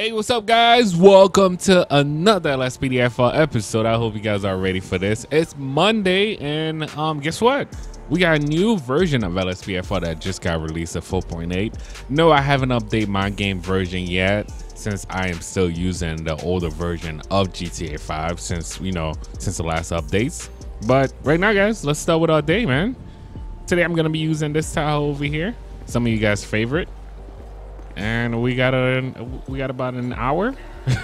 Hey, what's up, guys? Welcome to another LSPDFR episode. I hope you guys are ready for this. It's Monday, and um, guess what? We got a new version of LSPDFR that just got released at 4.8. No, I haven't updated my game version yet since I am still using the older version of GTA 5 since, you know, since the last updates. But right now, guys, let's start with our day, man. Today, I'm going to be using this tile over here. Some of you guys' favorite and we got a we got about an hour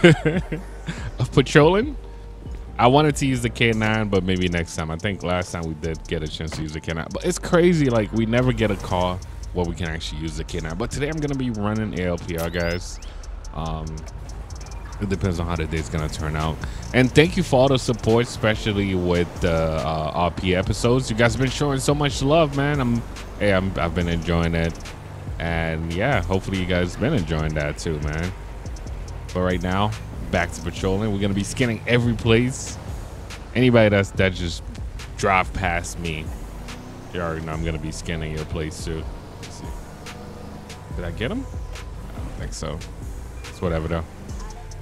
of patrolling. I wanted to use the K9, but maybe next time. I think last time we did get a chance to use the K9, but it's crazy. Like we never get a call where we can actually use the K9. But today I'm gonna be running ALPR, guys. Um, it depends on how the day's gonna turn out. And thank you for all the support, especially with the uh, RP episodes. You guys have been showing so much love, man. I'm hey, I'm, I've been enjoying it. And yeah, hopefully you guys been enjoying that too, man. But right now, back to patrolling. We're gonna be scanning every place. Anybody that's that just drive past me, you already know I'm gonna be scanning your place too. Let's see. Did I get him? I don't think so. It's whatever though.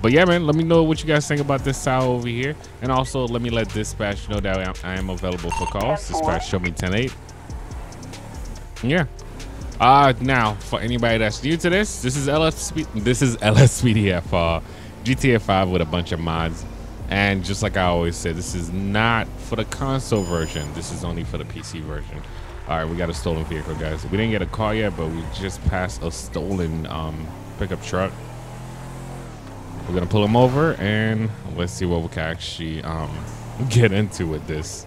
But yeah, man, let me know what you guys think about this tile over here. And also, let me let dispatch know that I am available for calls. Dispatch show me 10-8. Yeah, uh, now, for anybody that's new to this, this is LSP, this is LSPDF, uh, GTA 5 with a bunch of mods. And just like I always say, this is not for the console version. This is only for the PC version. All right, we got a stolen vehicle, guys. We didn't get a car yet, but we just passed a stolen um, pickup truck. We're gonna pull him over and let's see what we can actually um, get into with this.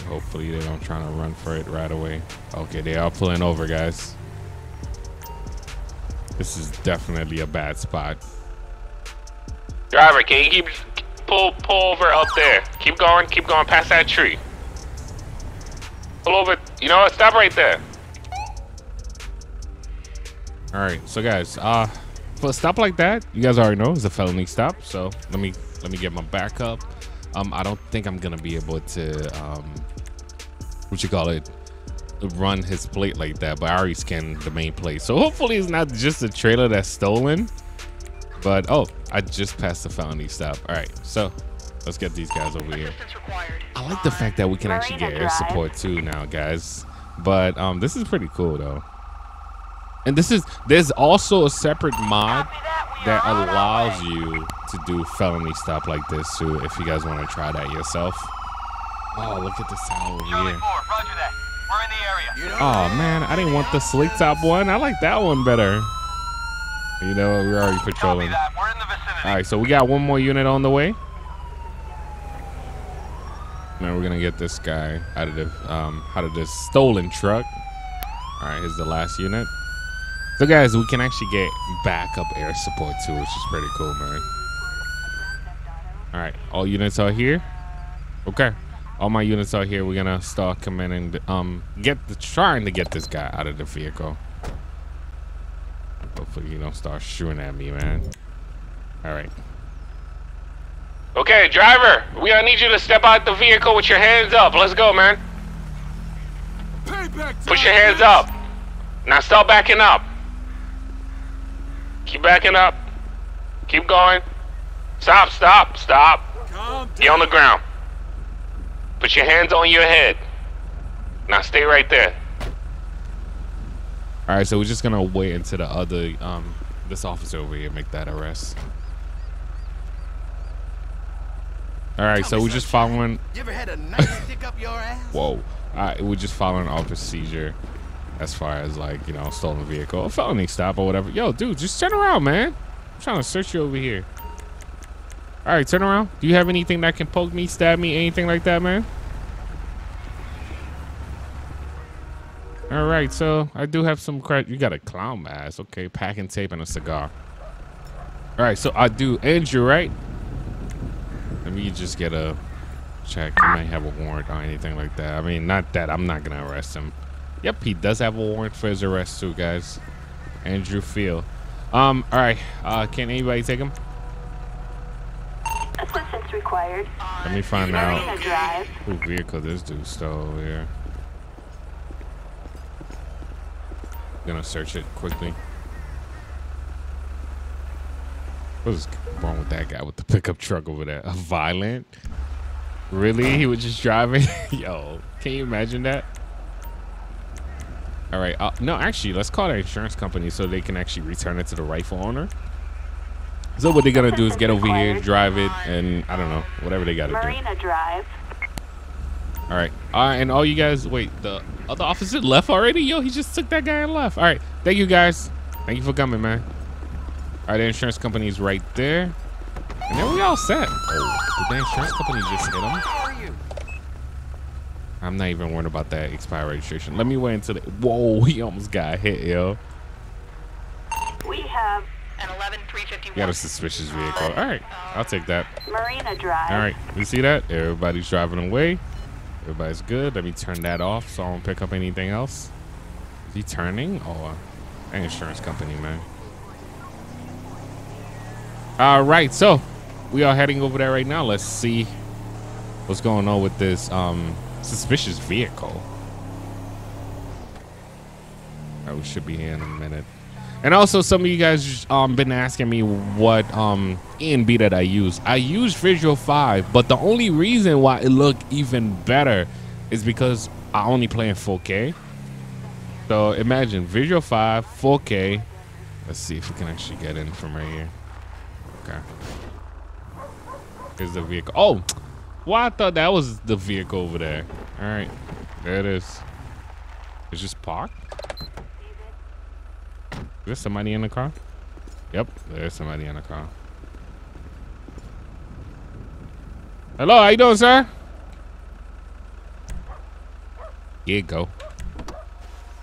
Hopefully they don't try to run for it right away. Okay, they are pulling over, guys. This is definitely a bad spot. Driver, can you keep pull pull over up there? Keep going, keep going past that tree. Pull over. You know what? Stop right there. All right, so guys, uh, for a stop like that, you guys already know it's a felony stop. So let me let me get my backup. Um, I don't think I'm gonna be able to um what you call it run his plate like that but i already scanned the main plate. So hopefully it's not just a trailer that's stolen but oh i just passed the felony stop. All right so let's get these guys over here. I like the fact that we can actually get air support too now guys. But um this is pretty cool though. And this is there's also a separate mod that. Allows you to do felony stop like this too if you guys want to try that yourself Oh, look at the tower over here. Oh man, I didn't want the slick top one. I like that one better. You know what? We're already patrolling. All right, so we got one more unit on the way. Now we're gonna get this guy out of the um, out of this stolen truck. All right, here's the last unit. So guys, we can actually get backup air support too, which is pretty cool, man. All right, all units are here. Okay all my units are here. We're gonna start coming um get the trying to get this guy out of the vehicle. Hopefully you don't start shooting at me, man. All right. Okay, driver, we gonna need you to step out the vehicle with your hands up. Let's go, man. Push your hands up. Now start backing up. Keep backing up. Keep going. Stop, stop, stop. Get on the ground. Put your hands on your head. Now stay right there. All right, so we're just gonna wait until the other um this officer over here make that arrest. All right, so we're just following. You ever had a knife stick up your ass? Whoa! All right, we're just following our procedure as far as like you know stolen vehicle, a felony stop or whatever. Yo, dude, just turn around, man. I'm trying to search you over here. All right, turn around. Do you have anything that can poke me, stab me, anything like that, man? All right, so I do have some crap. You got a clown mask. Okay, packing tape and a cigar. All right, so I do Andrew, right? Let me just get a check. He might have a warrant or anything like that. I mean, not that. I'm not going to arrest him. Yep, he does have a warrant for his arrest too, guys. Andrew Field. Um, all right. Uh, can anybody take him? Required. Let me find out who vehicle this dude stole here. Gonna search it quickly. What's wrong with that guy with the pickup truck over there? A violent? Really? He was just driving? Yo, can you imagine that? All right. Uh, no, actually, let's call the insurance company so they can actually return it to the rightful owner. So what they're gonna do is get over here, drive it, and I don't know, whatever they gotta do. Marina Drive. All right. All right, and all you guys, wait, the other officer left already? Yo, he just took that guy and left. All right. Thank you guys. Thank you for coming, man. All right, the insurance company's right there. And then we all set. Oh, did the insurance company just hit him? I'm not even worried about that expired registration. Let me wait until the, whoa, he almost got hit, yo. We have An 11351. Got a suspicious vehicle. All right, I'll take that. Marina Drive. All right, you see that? Everybody's driving away. Everybody's good. Let me turn that off so I don't pick up anything else. Is he turning? Oh, uh, an insurance company, man. All right, so we are heading over there right now. Let's see what's going on with this um, suspicious vehicle. All right, we should be here in a minute. And also, some of you guys um been asking me what um ENB that I use. I use Visual 5, but the only reason why it looked even better is because I only play in 4K. So imagine Visual 5, 4K. Let's see if we can actually get in from right here. Okay. Here's the vehicle. Oh, well, I thought that was the vehicle over there. All right, there it is. It's just parked. Is there somebody in the car? Yep, there's somebody in the car. Hello, how you doing, sir? Here you go.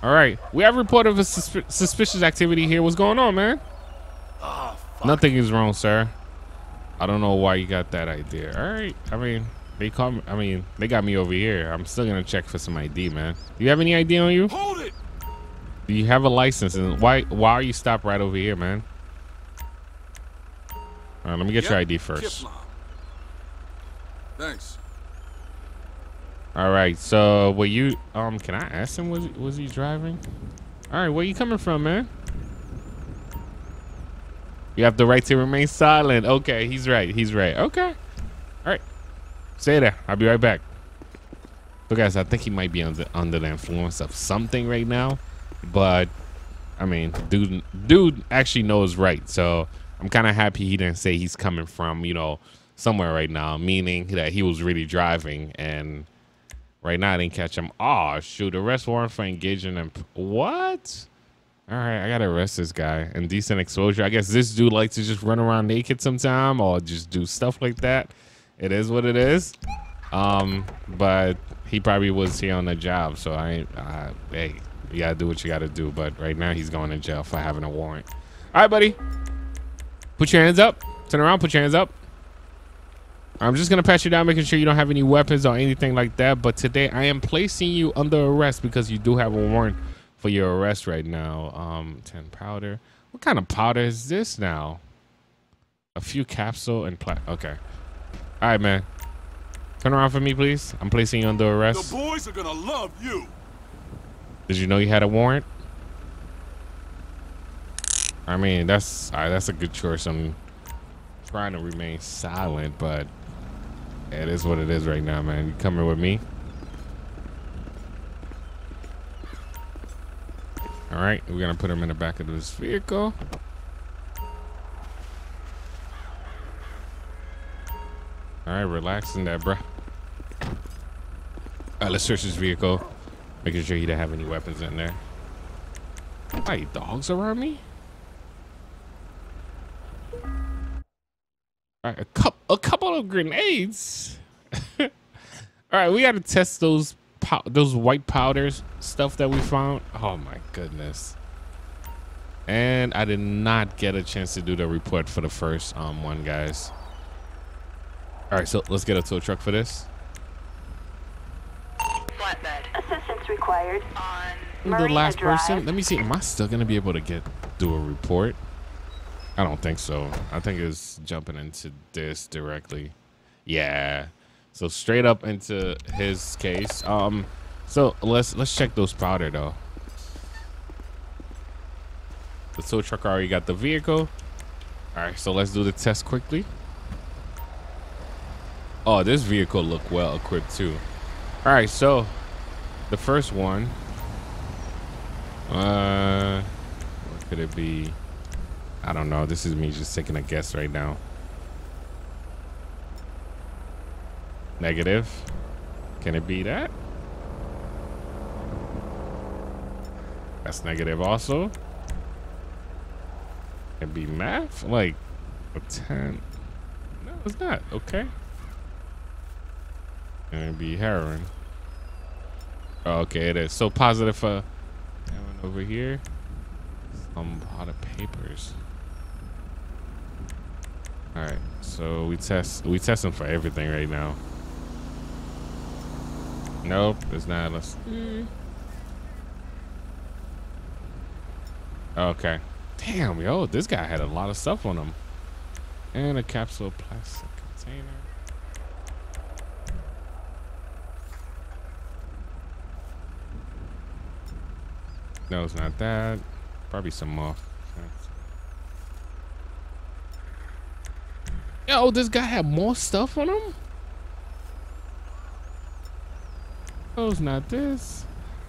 All right, we have report of a susp suspicious activity here. What's going on, man? Oh, fuck. Nothing is wrong, sir. I don't know why you got that idea. All right, I mean, they call me. I mean, they got me over here. I'm still gonna check for some ID, man. Do you have any ID on you? Hold it! Do you have a license? And why why are you stopped right over here, man? All right, let me get your ID first. Thanks. All right, so were you um? Can I ask him was was he driving? All right, where you coming from, man? You have the right to remain silent. Okay, he's right. He's right. Okay. All right. Stay there. I'll be right back. So, guys, I think he might be under under the influence of something right now, but I mean, dude, dude actually knows right. So I'm kind of happy he didn't say he's coming from you know somewhere right now, meaning that he was really driving and right now I didn't catch him. Oh shoot! Arrest warrant for engaging in what? All right, I gotta arrest this guy. Indecent exposure. I guess this dude likes to just run around naked sometime or just do stuff like that. It is what it is. Um, but he probably was here on the job, so I. Uh, hey, you gotta do what you gotta do. But right now he's going to jail for having a warrant. All right, buddy. Put your hands up. Turn around. Put your hands up. I'm just gonna pat you down, making sure you don't have any weapons or anything like that. But today I am placing you under arrest because you do have a warrant for your arrest right now. Um, 10 powder. What kind of powder is this now? A few capsule and pla- okay. All right, man. Turn around for me, please. I'm placing you under arrest. The boys are gonna love you. Did you know you had a warrant? I mean, that's right, that's a good choice. I'm trying to remain silent, but it is what it is right now, man. You coming with me? All right, we're gonna put him in the back of this vehicle. All right, relax in there, bruh. All right, let's search this vehicle, making sure he didn't have any weapons in there. Why, dogs around me? All right, a cup, a couple of grenades. All right, we got to test those those white powders stuff that we found. Oh my goodness. And I did not get a chance to do the report for the first um one, guys. All right, so let's get a tow truck for this. Flatbed. Assistance required. On the Marina last Drive. person. Let me see. Am I still gonna be able to get do a report? I don't think so. I think it's jumping into this directly. Yeah. So straight up into his case. Um. So let's let's check those powder though. The tow truck already got the vehicle. All right, so let's do the test quickly. Oh, this vehicle look well equipped too. All right, so the first one. Uh, what could it be? I don't know. This is me just taking a guess right now. Negative. Can it be that? That's negative also. Can it be meth? Like a 10. No, it's not. Okay. Can it be heroin? Okay, it is. So positive for heroin over here. Some lot of papers. All right, so we test we testing for everything right now. Nope, it's not. Let's. Okay. Damn, yo, this guy had a lot of stuff on him. And a capsule plastic container. No, it's not that. Probably some more. Yo, this guy had more stuff on him? Oh, it's not this.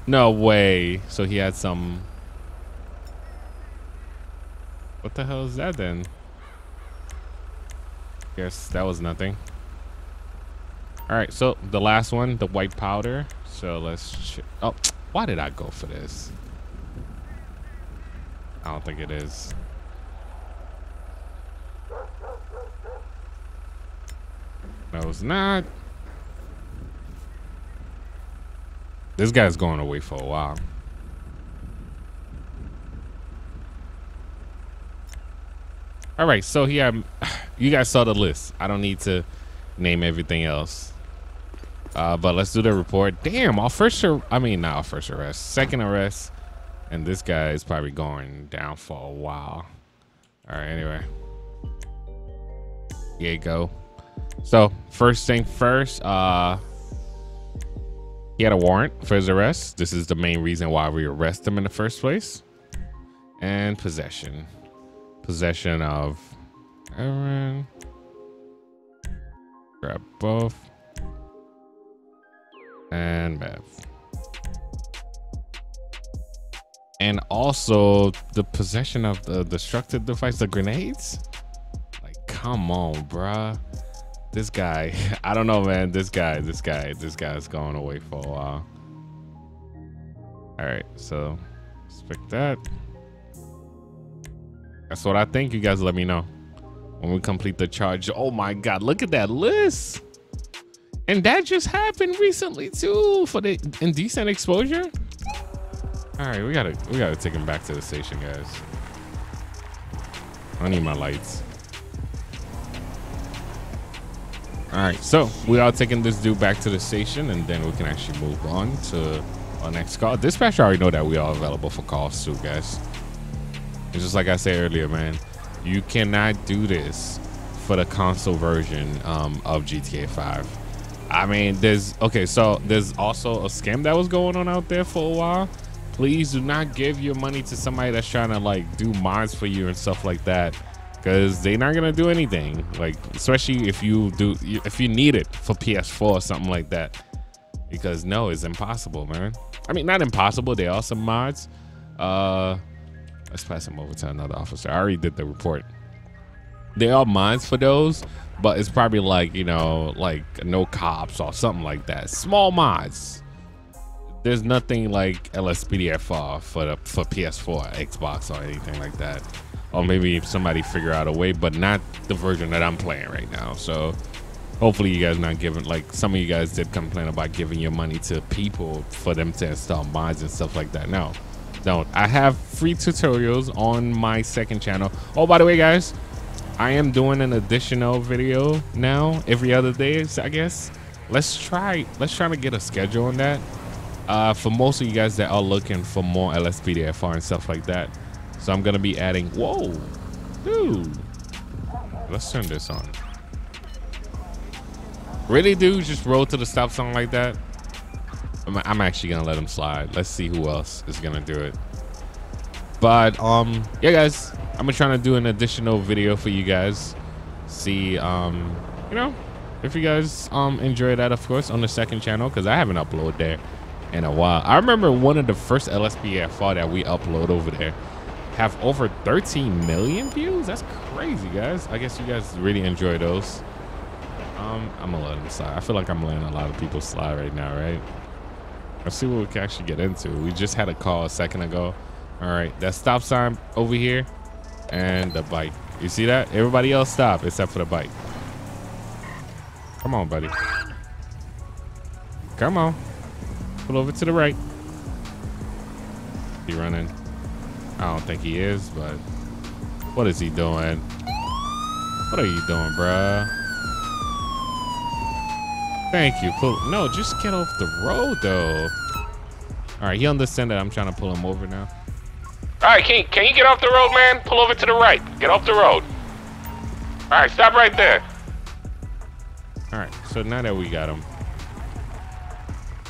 No way. So he had some. What the hell is that then? Guess that was nothing. All right, so the last one, the white powder. So let's. Oh, why did I go for this? I don't think it is. No, it's not. This guy's going away for a while. All right, so here I'm, you guys saw the list. I don't need to name everything else. Uh, but let's do the report. Damn, our first, I mean, not our first arrest, second arrest, and this guy is probably going down for a while. All right, anyway, here you go. So first thing first, uh, he had a warrant for his arrest. This is the main reason why we arrest him in the first place. And possession. Possession of heroin. Grab both. And meth. And also the possession of the destructive device, the grenades. Like, come on, bruh. This guy i don't know man. This guy this guy this guy's going away for a while. All right so expect that. That's what i think. You guys let me know when we complete the charge. Oh my god look at that list. And that just happened recently too for the indecent exposure all right we gotta we gotta take him back to the station guys i need my lights All right, so we are taking this dude back to the station, and then we can actually move on to our next call. Dispatcher already know that we are available for calls too, guys. It's just like I said earlier, man. You cannot do this for the console version um, of GTA 5. I mean, there's okay. So there's also a scam that was going on out there for a while. Please do not give your money to somebody that's trying to like do mods for you and stuff like that because they're not gonna do anything. Like especially if you do if you need it for ps4 or something like that. Because no it's impossible man. I mean not impossible. There are some mods. Uh let's pass them over to another officer. I already did the report. There are mods for those but it's probably like you know like no cops or something like that. Small mods there's nothing like lspdfr for the for ps4 xbox or anything like that or maybe somebody figure out a way, but not the version that I'm playing right now. So hopefully you guys not giving like some of you guys did complain about giving your money to people for them to install mods and stuff like that. No, don't. I have free tutorials on my second channel. Oh, by the way, guys, I am doing an additional video now every other day, I guess. Let's try. Let's try to get a schedule on that. Uh, for most of you guys that are looking for more LSPDFR and stuff like that. So I'm gonna be adding, whoa, dude. Let's turn this on. Really, dude, just roll to the stop sign like that? I'm, I'm actually gonna let him slide. Let's see who else is gonna do it. But um, yeah, guys, I'm trying to do an additional video for you guys. See, um, you know, if you guys um enjoy that, of course, on the second channel because I haven't uploaded there in a while. I remember one of the first LSPFR that we upload over there have over 13 million views. That's crazy, guys. I guess you guys really enjoy those. Um, I'm gonna let them slide. I feel like I'm letting a lot of people slide right now, right? Let's see what we can actually get into. We just had a call a second ago. All right, that stop sign over here and the bike. You see that? Everybody else stop except for the bike. Come on, buddy. Come on. Pull over to the right. He running. I don't think he is, but what is he doing? What are you doing, bruh? Thank you. Pull. No, just get off the road, though. All right, he understand that I'm trying to pull him over now. All right, can, can you get off the road, man? Pull over to the right. Get off the road. All right, stop right there. All right, so now that we got him,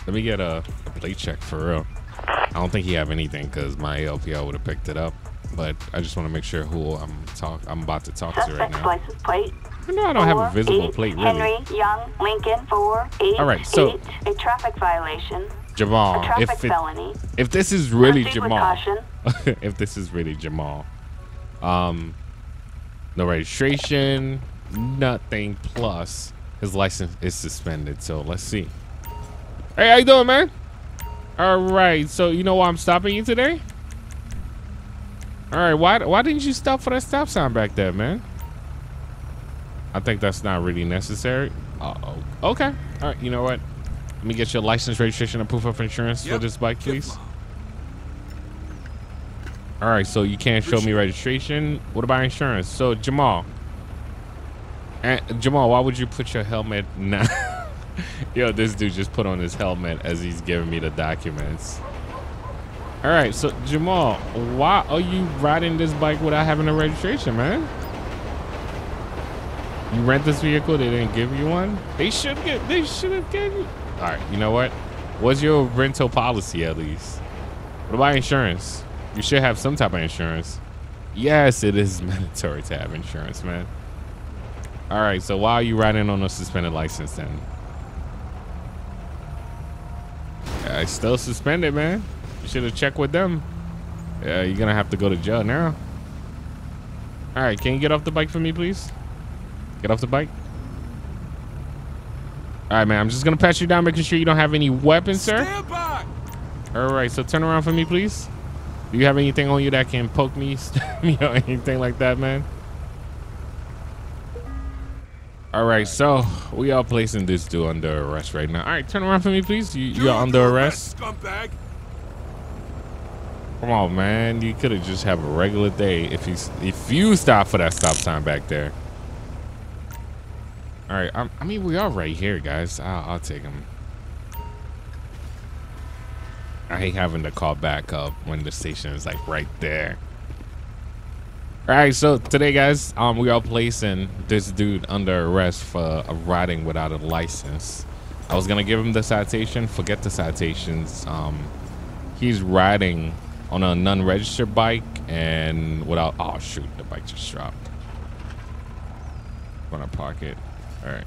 let me get a, a plate check for real. I don't think he have anything because my ALPR would have picked it up, but I just want to make sure who I'm talk I'm about to talk to right now. license plate. No, I don't have a visible eight, plate really. Henry Young Lincoln four eight All right, so- eight, a traffic violation, a Jamal, traffic if it, felony. if this is really Proceed Jamal, if this is really Jamal, um, no registration, nothing. Plus, his license is suspended. So let's see. Hey, how you doing, man? All right. So you know why I'm stopping you today? All right. Why why didn't you stop for that stop sign back there, man? I think that's not really necessary. Uh oh. Okay. All right. You know what? Let me get your license, registration, and proof of insurance for this bike, Yep. please. All right, so you can't show me registration. What about insurance? So Jamal, and Jamal, why would you put your helmet now? Yo, this dude just put on his helmet as he's giving me the documents. All right, so Jamal, why are you riding this bike without having a registration, man? You rent this vehicle, they didn't give you one. They should get. They should have given you. All right, you know what? What's your rental policy at least? What about insurance? You should have some type of insurance. Yes, it is mandatory to have insurance, man. All right, so why are you riding on a suspended license then? Yeah, it's still suspended, man. You should have checked with them. Yeah, you're gonna have to go to jail now. All right, can you get off the bike for me, please? Get off the bike. All right, man. I'm just gonna pat you down, making sure you don't have any weapons, sir. All right, so turn around for me, please. Do you have anything on you that can poke me, stab me, or anything like that, man? All right, so we are placing this dude under arrest right now. All right, turn around for me, please. You, you're under arrest. Scumbag! Come on, man. You could have just have a regular day if you if you stop for that stop sign back there. All right, I'm, I mean we are right here, guys. I'll, I'll take him. I hate having to call back up when the station is like right there. All right, so today, guys, um, we are placing this dude under arrest for riding without a license. I was gonna give him the citation. Forget the citations. Um, he's riding on a non-registered bike and without. Oh shoot, the bike just dropped. Gonna park it. All right.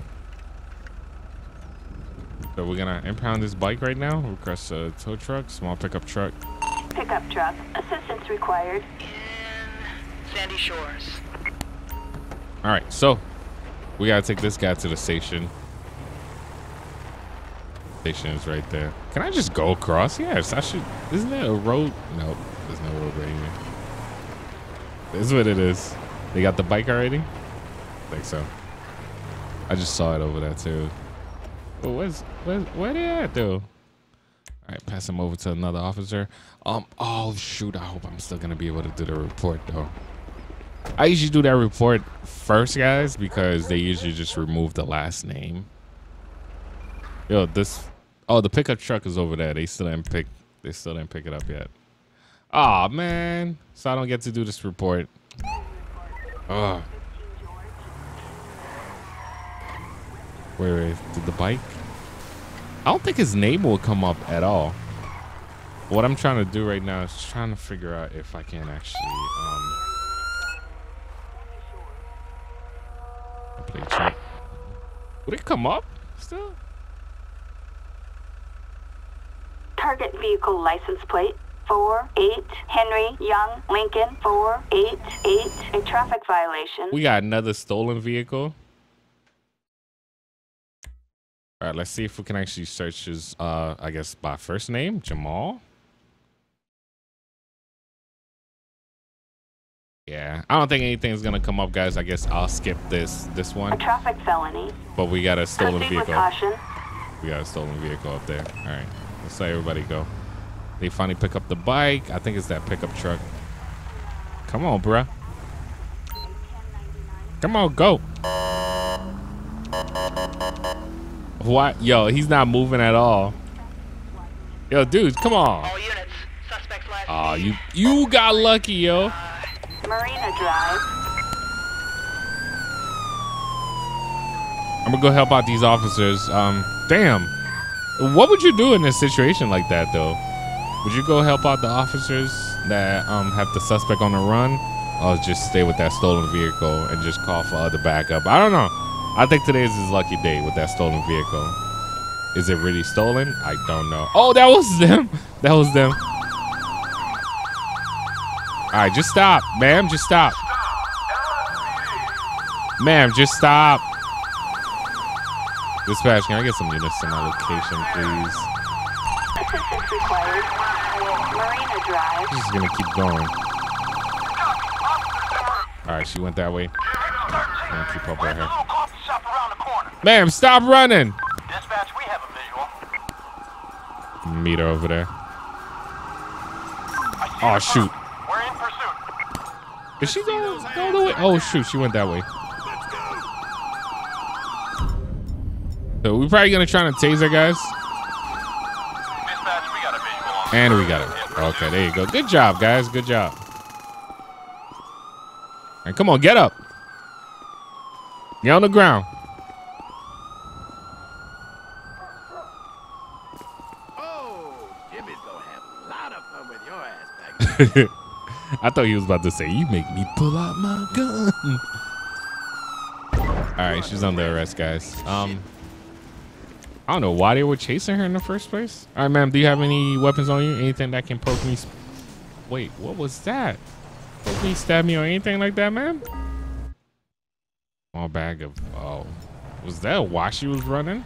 So we're gonna impound this bike right now. Request a tow truck, small pickup truck. Pickup truck. Assistance required. Sandy Shores. All right, so we gotta take this guy to the station. Station is right there. Can I just go across? Yes, I should. Isn't there a road? Nope, there's no road right here. This is what it is. They got the bike already? I think so. I just saw it over there too. But where's where's where they at though? All right, pass him over to another officer. Um, oh shoot, I hope I'm still gonna be able to do the report though. I usually do that report first, guys, because they usually just remove the last name. Yo, this. Oh, the pickup truck is over there. They still didn't pick. They still didn't pick it up yet. Oh man, so I don't get to do this report. Oh. Where is did the bike? I don't think his name will come up at all. what I'm trying to do right now is trying to figure out if I can actually um check. Would it come up still? Target vehicle license plate 48 Henry Young Lincoln 488. A traffic violation. We got another stolen vehicle. All right, let's see if we can actually search his, uh, I guess, by first name, Jamal. Yeah, I don't think anything's gonna come up, guys. I guess I'll skip this this A one. traffic felony. But we got a stolen Proceed with vehicle. caution. We got a stolen vehicle up there. All right, let's let everybody go. They finally pick up the bike. I think it's that pickup truck. Come on, bruh. Come on, go. What? Yo, he's not moving at all. Yo, dude, come on. All units. Suspects last Oh, you you got lucky, yo. Uh, Marina Drive. I'm gonna go help out these officers. Um, damn. What would you do in a situation like that, though? Would you go help out the officers that um have the suspect on the run, or just stay with that stolen vehicle and just call for other backup? I don't know. I think today's his lucky day with that stolen vehicle. Is it really stolen? I don't know. Oh, that was them. That was them. All right, just stop, ma'am. Just stop, ma'am. Just stop. Dispatch, can I get some units to my location, please? Assistance required. Marina Drive. She's just gonna keep going. All right, she went that way. I'm keep up right here. coffee shop around the corner. Ma'am, stop running. Dispatch, we have a visual. Meet her over there. Oh, shoot. car. We're in pursuit. Is she going all the way? Oh shoot, she went that way. So we're probably gonna try to tase her, guys. Dispatch, we got a visual on And we got it. Okay, there you go. Good job, guys. Good job. And come on, get up. Get on the ground. Oh, Jimmy's gonna have a lot of fun with your ass back I thought he was about to say, "You make me pull out my gun." All right, she's under arrest, guys. Um, I don't know why they were chasing her in the first place. All right, ma'am, do you have any weapons on you? Anything that can poke me? Wait, what was that? Poke me, stab me, or anything like that, ma'am? Small bag of. Oh, was that why she was running?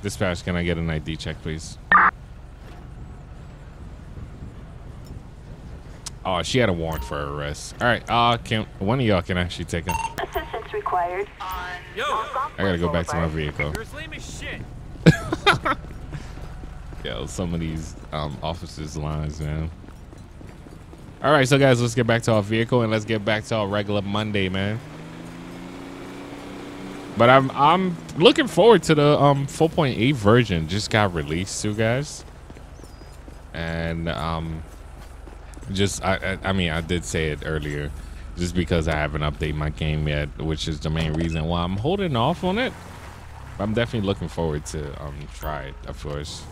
Dispatch, can I get an ID check, please? Oh, she had a warrant for arrest. All right, uh, can one of y'all can actually take her? Assistance required. On I gotta go back to my vehicle. You're lame shit. Yo, some of these um, officers' lines, man. All right, so guys, let's get back to our vehicle and let's get back to our regular Monday, man. But I'm I'm looking forward to the um 4.8 version. Just got released too, guys. And um, just I, I I mean I did say it earlier, just because I haven't updated my game yet, which is the main reason why I'm holding off on it. I'm definitely looking forward to um try it, of course.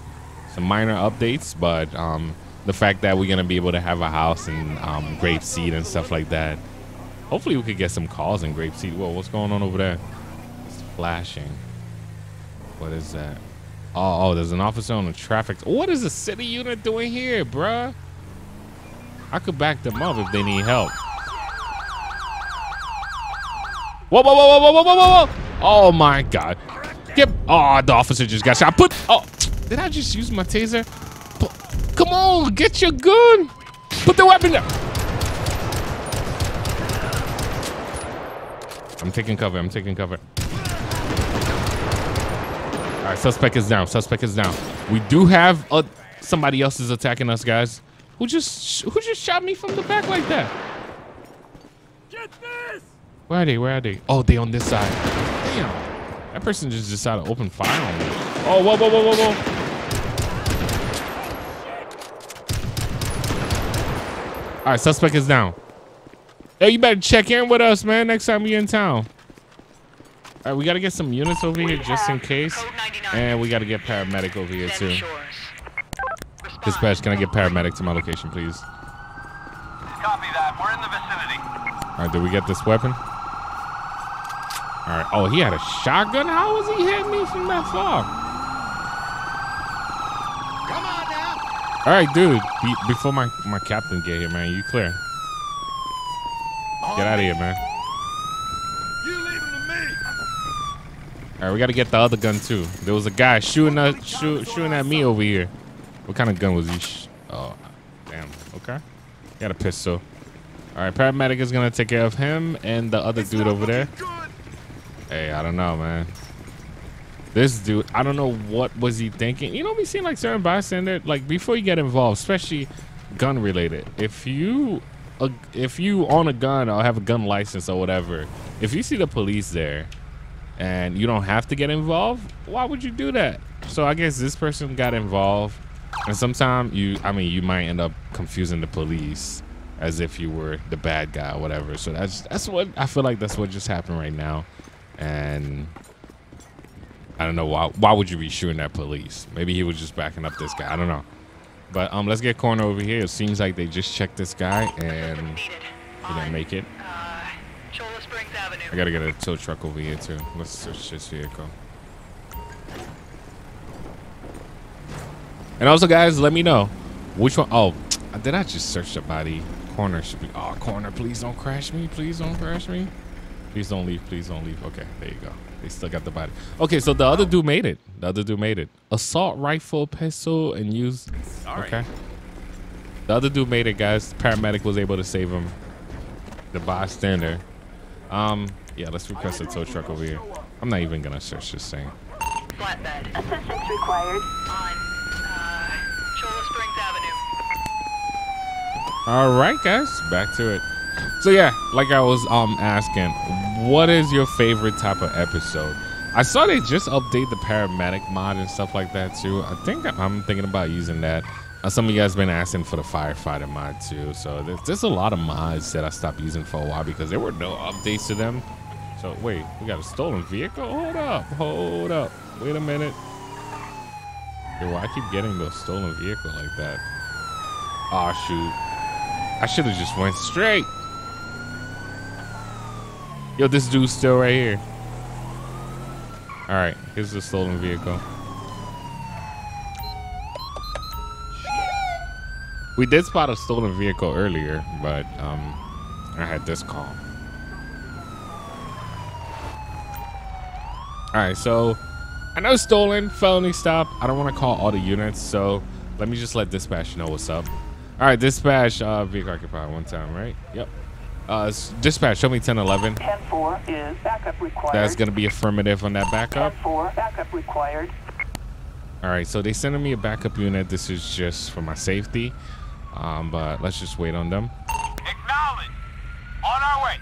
Some minor updates, but um the fact that we're gonna be able to have a house and um Grapeseed and stuff like that. Hopefully we could get some calls in Grapeseed. Whoa, what's going on over there? It's flashing. What is that? Oh, oh, there's an officer on the traffic. What is the city unit doing here, bruh? I could back them up if they need help. Whoa, whoa, whoa, whoa, whoa, whoa, whoa! Oh my God! Get! Oh, the officer just got shot. Put! Oh, did I just use my taser? Put, come on, get your gun! Put the weapon down. I'm taking cover. I'm taking cover. All right, suspect is down. Suspect is down. We do have uh, somebody else is attacking us, guys. Who just who just shot me from the back like that? Get this! Where are they? Where are they? Oh, they on this side. Damn. That person just decided to open fire on me. Oh, whoa, whoa, whoa, whoa, whoa. All right, suspect is down. Hey, you better check in with us, man, next time we in town. All right, we got to get some units over here just in case. And we got to get paramedic over here, too. Dispatch, can I get paramedic to my location, please? Copy that. We're in the vicinity. All right, did we get this weapon? All right. Oh, he had a shotgun. How was he hitting me from that far? Come on now. All right, dude. Be, before my my captain get here, man, you clear? Get out of here, man. You leave him to me. All right, we got to get the other gun too. There was a guy shooting at shoot, shooting at me over here. What kind of gun was he? Sh- oh, damn. Okay. Got a pistol. All right, paramedic is gonna take care of him and the other dude over there. Good. Hey, I don't know, man. This dude, I don't know what was he thinking. You know, we seen like certain bystander, like before you get involved, especially gun related. If you, uh, if you own a gun or have a gun license or whatever, if you see the police there, and you don't have to get involved, why would you do that? So I guess this person got involved, and sometimes you, I mean, you might end up confusing the police as if you were the bad guy or whatever. So that's that's what I feel like that's what just happened right now, and I don't know why why would you be shooting at police? Maybe he was just backing up this guy. I don't know. But um, let's get corner over here. It seems like they just checked this guy and he didn't make it. Uh, Cholla Springs Avenue. I gotta get a tow truck over here too. Let's search this vehicle. And also, guys, let me know which one. Oh, did I just search the body? Corner should be. Oh, corner, please don't crash me. Please don't crash me. Please don't leave. Please don't leave. Okay, there you go. They still got the body. Okay, so the other dude made it. The other dude made it. Assault rifle, pistol, and use. Okay. The other dude made it, guys. Paramedic was able to save him. The bystander. Um, yeah, let's request a tow truck over here. I'm not even gonna search this thing. Flatbed. Assistance required. On uh, Cholla Springs Avenue. All right, guys, back to it. So yeah, like I was um asking, what is your favorite type of episode? I saw they just update the paramedic mod and stuff like that too. I think I'm thinking about using that. Uh, some of you guys been asking for the firefighter mod too. So there's, there's a lot of mods that I stopped using for a while because there were no updates to them. So wait, we got a stolen vehicle? Hold up, hold up. Wait a minute. Yo, why I keep getting those stolen vehicle like that? Oh shoot. I should have just went straight. Yo, this dude's still right here. All right, here's the stolen vehicle. We did spot a stolen vehicle earlier, but um, I had this call. All right, so I know stolen, felony stop. I don't want to call all the units, so let me just let dispatch know what's up. All right, dispatch, uh, vehicle occupied one time, right? Yep. Uh, dispatch, show me 1011. 10-4 is backup required. That's gonna be affirmative on that backup. 10-4, backup required. All right, so they sending me a backup unit. This is just for my safety, um, but let's just wait on them. Acknowledge. On our way.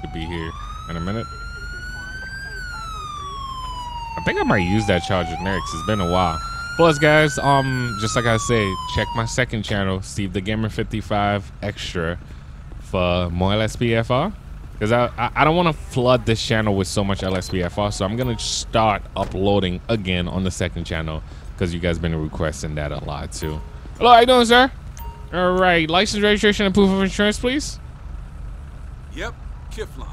Could be here in a minute. I think I might use that charger next. It's been a while. Plus, guys, um, just like I say, check my second channel, Steve the Gamer 55 Extra, for more LSPFR. Because I, I, I don't want to flood this channel with so much LSPFR, so I'm gonna start uploading again on the second channel because you guys been requesting that a lot too. Hello, how you doing, sir? All right, license, registration, and proof of insurance, please. Yep, Kiflon.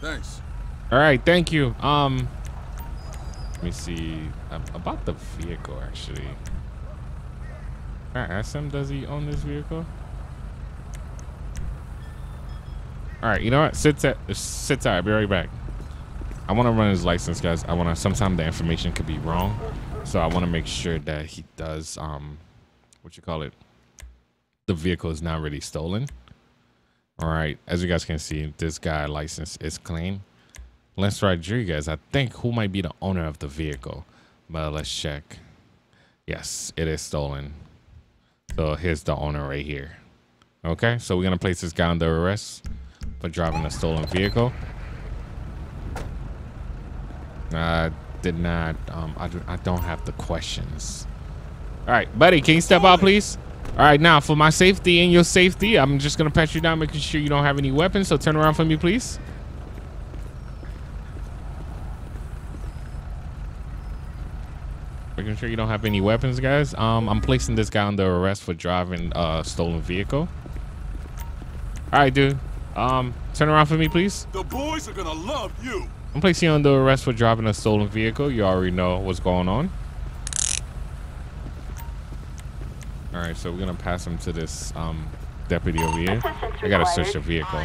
Thanks. All right, thank you. Um, let me see um, about the vehicle actually. I asked him, does he own this vehicle? All right, you know what? Sit tight. Sit tight. Be right back. I want to run his license, guys. I want to. Sometimes the information could be wrong, so I want to make sure that he does. Um, what you call it? The vehicle is not really stolen. All right, as you guys can see, this guy license is clean. Lance Rodriguez, I think, who might be the owner of the vehicle. But let's check. Yes, it is stolen. So here's the owner right here. Okay, so we're gonna place this guy under arrest for driving a stolen vehicle. I did not. Um, I, do, I don't have the questions. All right, buddy, can you step out, please? All right, now for my safety and your safety, I'm just gonna pat you down, making sure you don't have any weapons. So turn around for me, please. Making sure you don't have any weapons, guys. Um, I'm placing this guy under arrest for driving a stolen vehicle. All right, dude. Um, turn around for me, please. The boys are gonna love you. I'm placing you under arrest for driving a stolen vehicle. You already know what's going on. All right, so we're gonna pass him to this um deputy over here. I gotta search the required. vehicle.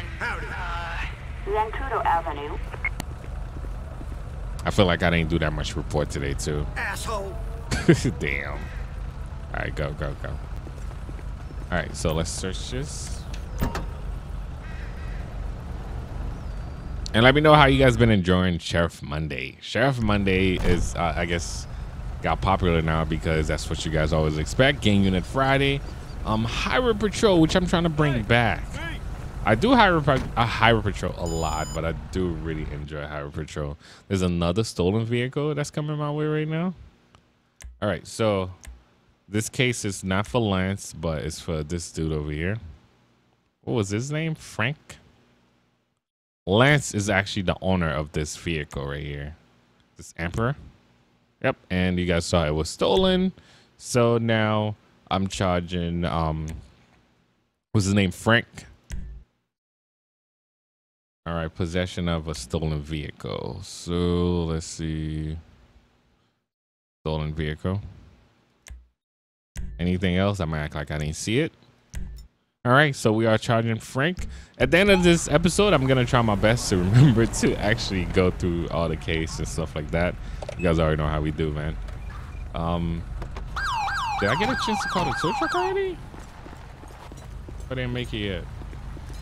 Zancudo Avenue. I feel like I didn't do that much report today too. Asshole. Damn. All right, go, go, go. All right, so let's search this. And let me know how you guys been enjoying Sheriff Monday. Sheriff Monday is, uh, I guess, got popular now because that's what you guys always expect. Gang Unit Friday, um, Highway Patrol, which I'm trying to bring back. I do Highway, Pa- uh, Highway Patrol a lot, but I do really enjoy Highway Patrol. There's another stolen vehicle that's coming my way right now. All right, so this case is not for Lance, but it's for this dude over here. What was his name? Frank? Lance is actually the owner of this vehicle right here. This Emperor. Yep, and you guys saw it was stolen. So now I'm charging um what's his name? Frank. All right, possession of a stolen vehicle. So let's see. Stolen vehicle. Anything else? I'm gonna act like I didn't see it. All right, so we are charging Frank. At the end of this episode, I'm gonna try my best to remember to actually go through all the case and stuff like that. You guys already know how we do, man. Um, did I get a chance to call the tow truck already? I didn't make it yet.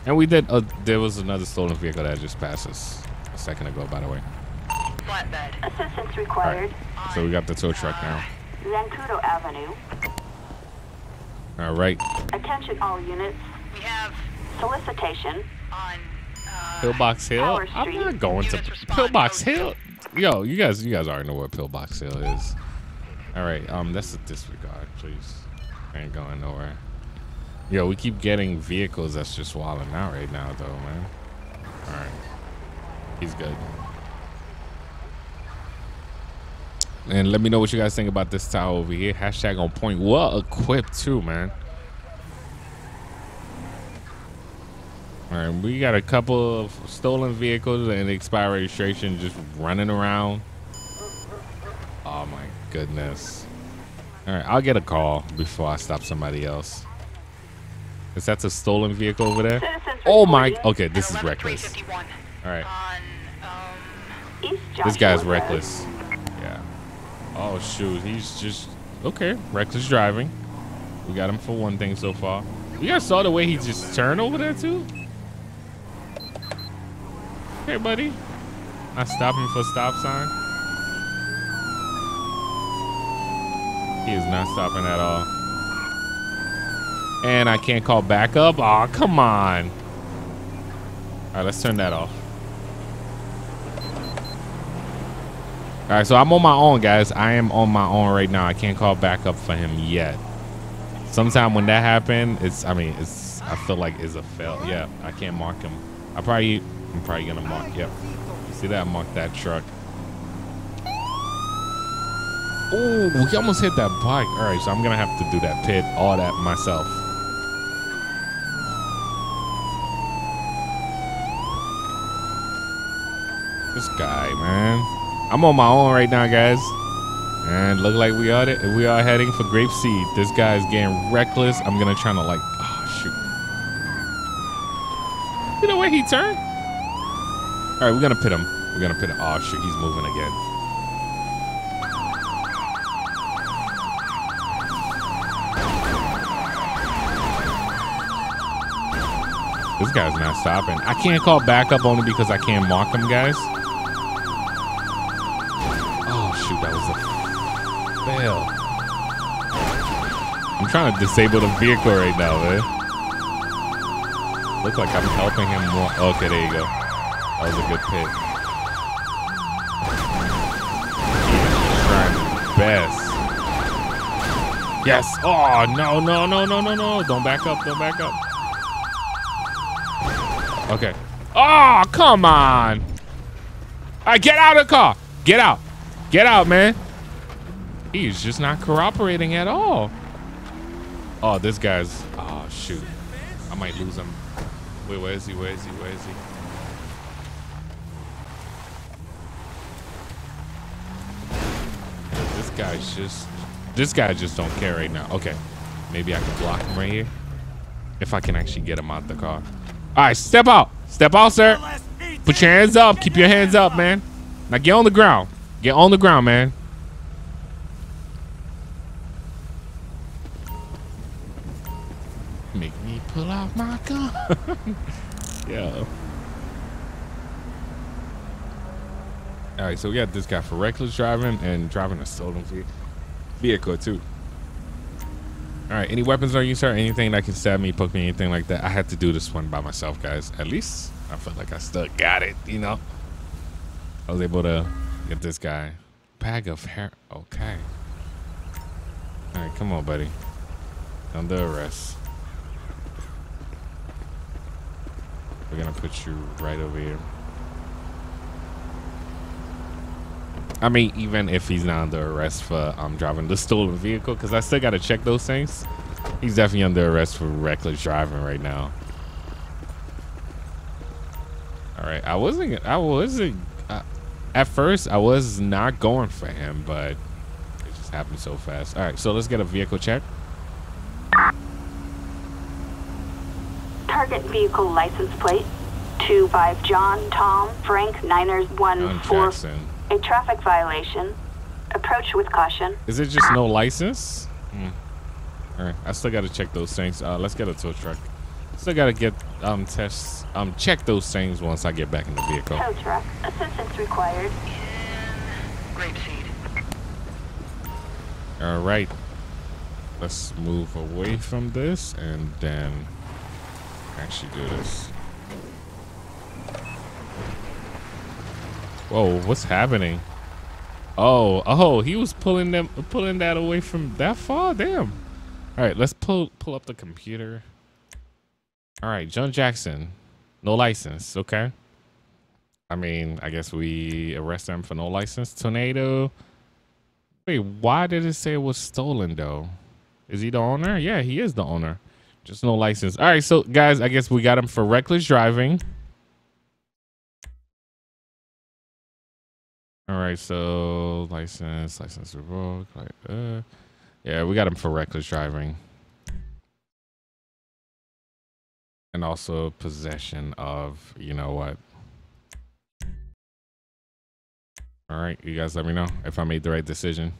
And we did. Uh, there was another stolen vehicle that just passed us a second ago, by the way. Flatbed. Assistance required. So we got the tow truck now. Zancudo Avenue. All right. Attention all units. We have Solicitation. on uh, Pillbox Hill. Power I'm Street. not going to Units respond Pillbox code Hill. Yo, you guys, you guys already know what Pillbox Hill is. All right, um, that's a disregard, please. I ain't going nowhere. Yo, we keep getting vehicles that's just wilding out right now, though, man. All right, he's good. And let me know what you guys think about this tower over here. Hashtag on point. Well equipped too, man. All right, we got a couple of stolen vehicles and expired registration just running around. Oh my goodness. All right, I'll get a call before I stop somebody else. Is that a stolen vehicle over there? Oh my. Okay, this is reckless. All right, on um, this guy's reckless. Yeah. Oh shoot, he's just okay. Reckless driving. We got him for one thing so far. You guys saw the way he just turned over there too. Hey, buddy. I stop him for stop sign. He is not stopping at all. And I can't call backup. Aw, come on. All right, let's turn that off. All right, so I'm on my own, guys. I am on my own right now. I can't call backup for him yet. Sometime when that happen, it's. I mean, it's. I feel like it's a fail. Yeah, I can't mark him. I probably. I'm probably gonna mark. Yep. You see that? Mark that truck. Oh, he almost hit that bike. All right, so I'm gonna have to do that pit, all that myself. This guy, man. I'm on my own right now, guys. And look like we are we are heading for Grapeseed. This guy is getting reckless. I'm gonna try to like, oh shoot. You know where he turned? All right, we're gonna pit him. We're gonna pit him. Oh shoot, he's moving again. This guy's not stopping. I can't call backup only because I can't mark him, guys. Oh shoot, that was a fail. I'm trying to disable the vehicle right now, eh? man. Look like I'm helping him more. Okay, there you go. That was a good pick. Trying best. Yes. Oh no no no no no no! Don't back up! Don't back up! Okay. Oh come on! All right, get out of the car! Get out! Get out, man! He's just not cooperating at all. Oh, this guy's. Oh shoot, I might lose him. Wait, where is he? Where is he? Where is he? This guy's just. This guy just don't care right now. Okay, maybe I can block him right here. If I can actually get him out the car. All right, step out. Step out, sir. Put your hands up. Keep your hands up, man. Now get on the ground. Get on the ground, man. Pull out my gun. Yo. All right, so we got this guy for reckless driving and driving a stolen vehicle too. All right, any weapons on you, sir? Anything that can stab me, poke me, anything like that? I had to do this one by myself, guys. At least I felt like I still got it, you know? I was able to get this guy. Bag of hair. Okay. All right, come on, buddy. Under arrest. We're gonna put you right over here. I mean, even if he's not under arrest for um driving the stolen vehicle, because I still gotta check those things. He's definitely under arrest for reckless driving right now. All right, I wasn't. I wasn't. Uh, at first, I was not going for him, but it just happened so fast. All right, so let's get a vehicle check. Target vehicle license plate. 25 John, Tom, Frank, Niners, 1, 4. A traffic violation. Approach with caution. Is it just no license? Hmm. All right, I still got to check those things. Uh, let's get a tow truck. Still got to get um tests um check those things once I get back in the vehicle. Tow truck. Assistance required. Grapeseed. All right, let's move away from this and then actually do this. Whoa, what's happening? Oh, oh, he was pulling them, pulling that away from that far. Damn. All right, let's pull pull up the computer. All right, John Jackson, no license. Okay. I mean, I guess we arrest him for no license. Tornado. Wait, why did it say it was stolen though? Is he the owner? Yeah, he is the owner. Just no license. All right, so guys, I guess we got him for reckless driving. All right, so license, license revoked. Like, uh, yeah, we got him for reckless driving, and also possession of, you know what? All right, you guys, let me know if I made the right decision.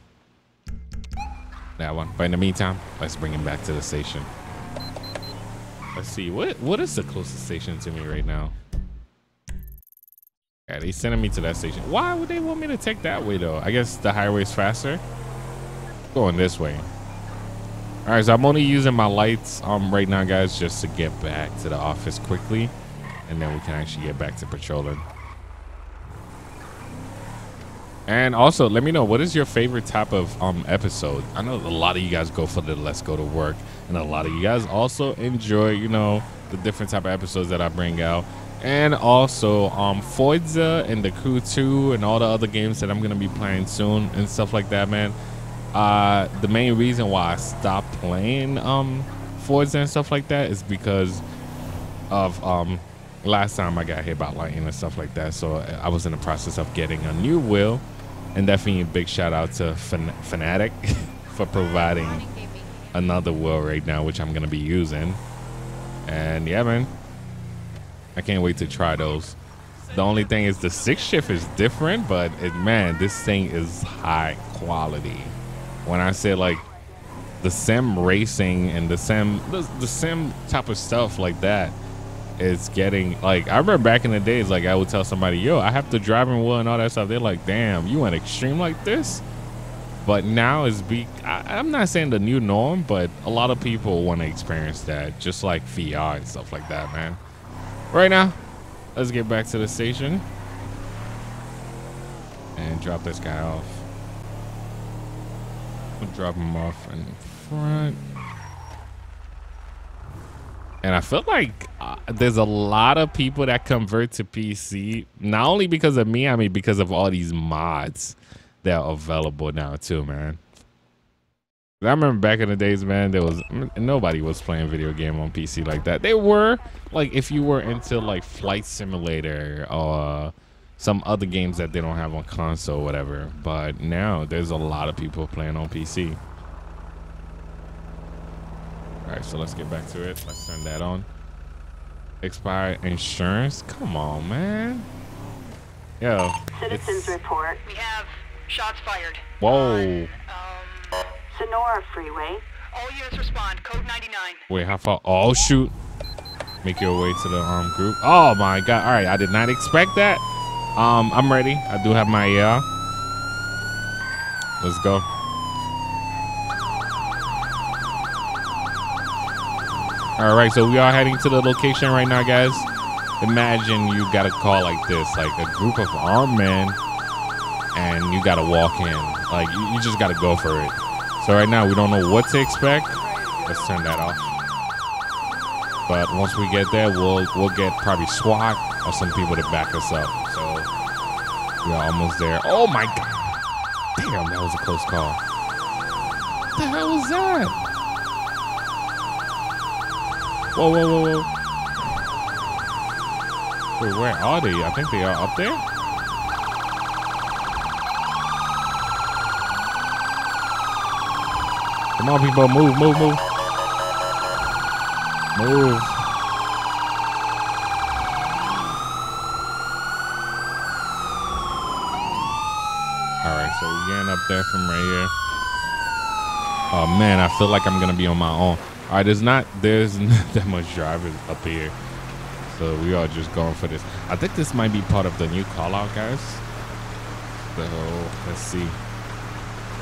That one. But in the meantime, let's bring him back to the station. Let's see what what is the closest station to me right now. Yeah, they sending me to that station. Why would they want me to take that way though? I guess the highway's faster. Going this way. All right, so I'm only using my lights um right now, guys, just to get back to the office quickly, and then we can actually get back to patrolling. And also, let me know what is your favorite type of um episode. I know a lot of you guys go for the let's go to work, and a lot of you guys also enjoy, you know, the different type of episodes that I bring out. And also, um, Forza and the Crew 2 and all the other games that I'm gonna be playing soon and stuff like that, man. Uh, the main reason why I stopped playing um Forza and stuff like that is because of um last time I got hit by lightning and stuff like that. So I was in the process of getting a new wheel, and definitely a big shout out to Fan- Fanatec for providing another wheel right now, which I'm gonna be using. And yeah, man, I can't wait to try those. The only thing is the six shift is different, but it, man, this thing is high quality. When I say like the sim racing and the sim the, the sim type of stuff like that is getting like I remember back in the days like I would tell somebody yo I have the driving wheel and all that stuff they're like damn you went extreme like this but now is be I, I'm not saying the new norm but a lot of people want to experience that just like VR and stuff like that man. Right now let's get back to the station. And drop this guy off. Drop him off in front. And I feel like uh, there's a lot of people that convert to PC, not only because of me, I mean, because of all these mods that are available now, too, man. I remember back in the days, man, there was nobody was playing video game on PC like that. They were like if you were into like Flight Simulator or some other games that they don't have on console or whatever. But now there's a lot of people playing on PC. All right, so let's get back to it. Let's turn that on. Expired insurance? Come on, man. Yo. Citizens report. We have shots fired. Whoa. Um, Senora Freeway. all units respond. Code 99. Wait, how far? Oh, shoot. Make your way to the um group. Oh, my God. All right, I did not expect that. Um, I'm ready. I do have my uh. Let's go. All right, so we are heading to the location right now, guys. Imagine you got a call like this, like a group of armed men, and you got to walk in. Like you, just got to go for it. So right now we don't know what to expect. Let's turn that off. But once we get there, we'll we'll get probably SWAT or some people to back us up. So we're almost there. Oh my god! Damn, that was a close call. What the hell was that? Whoa, whoa, whoa, whoa! Wait, where are they? I think they are up there. Come on, people, move, move, move. Move. All right, so we're getting up there from right here. Oh man, I feel like I'm gonna be on my own. All right, there's not there's not that much drivers up here, so we are just going for this. I think this might be part of the new call out, guys. So let's see.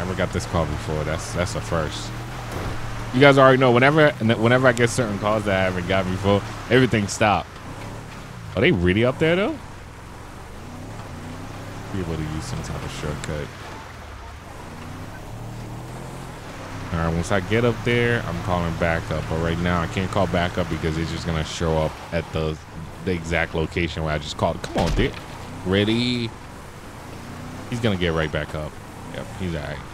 Never got this call before. That's that's a first. You guys already know. Whenever whenever I get certain calls that I haven't got before, everything stop. Are they really up there though? Be able to use some type of shortcut. All right, once I get up there, I'm calling back up. But right now, I can't call back up because it's just gonna show up at the the exact location where I just called. Come on, Dick. Ready? He's gonna get right back up. Yep, he's all right.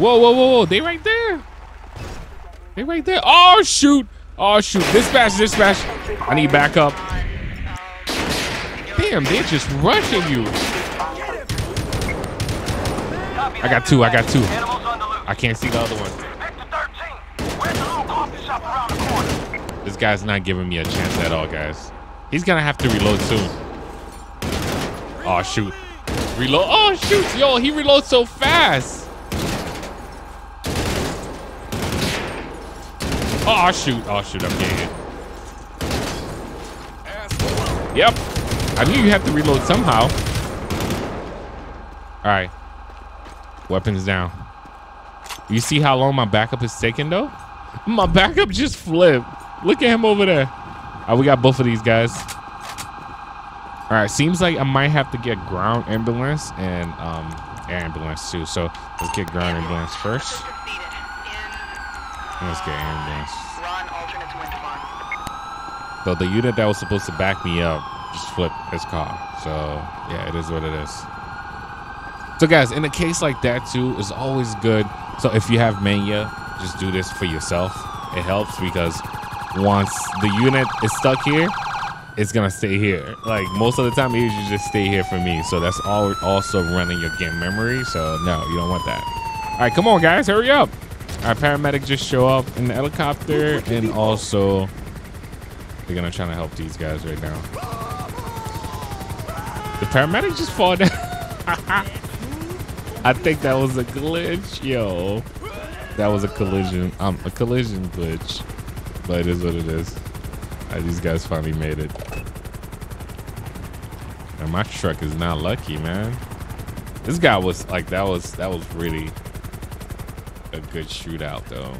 Whoa, whoa, whoa, whoa! They right there. They right there. Oh shoot! Oh shoot! Dispatch, dispatch! I need backup. Damn, they're just rushing you. I got two. I got two. I can't see the other one. This guy's not giving me a chance at all, guys. He's gonna have to reload soon. Oh shoot! Reload! Oh shoot! Yo, he reloads so fast. Oh shoot! Oh shoot! I'm getting it. Yep. I knew you have to reload somehow. All right. Weapons down. You see how long my backup is taking though? My backup just flipped. Look at him over there. We got both of these guys. All right, seems like I might have to get ground ambulance and um, ambulance too. So let's get ground ambulance first. Let's get ambulance. run wind farm. So the unit that was supposed to back me up just flipped his car. So yeah, it is what it is. So guys, in a case like that too, it's always good. So if you have mania, just do this for yourself. It helps because once the unit is stuck here, it's gonna stay here. Like most of the time, it usually just stay here for me. So that's all also running your game memory. So no, you don't want that. All right, come on, guys, hurry up. Our paramedic just show up in the helicopter, and also they're gonna try to help these guys right now. The paramedic just fall down. I think that was a glitch, yo. That was a collision. Um, a collision glitch, but it is what it is. Uh, these guys finally made it. And my truck is not lucky, man. This guy was like that was that was really a good shootout though.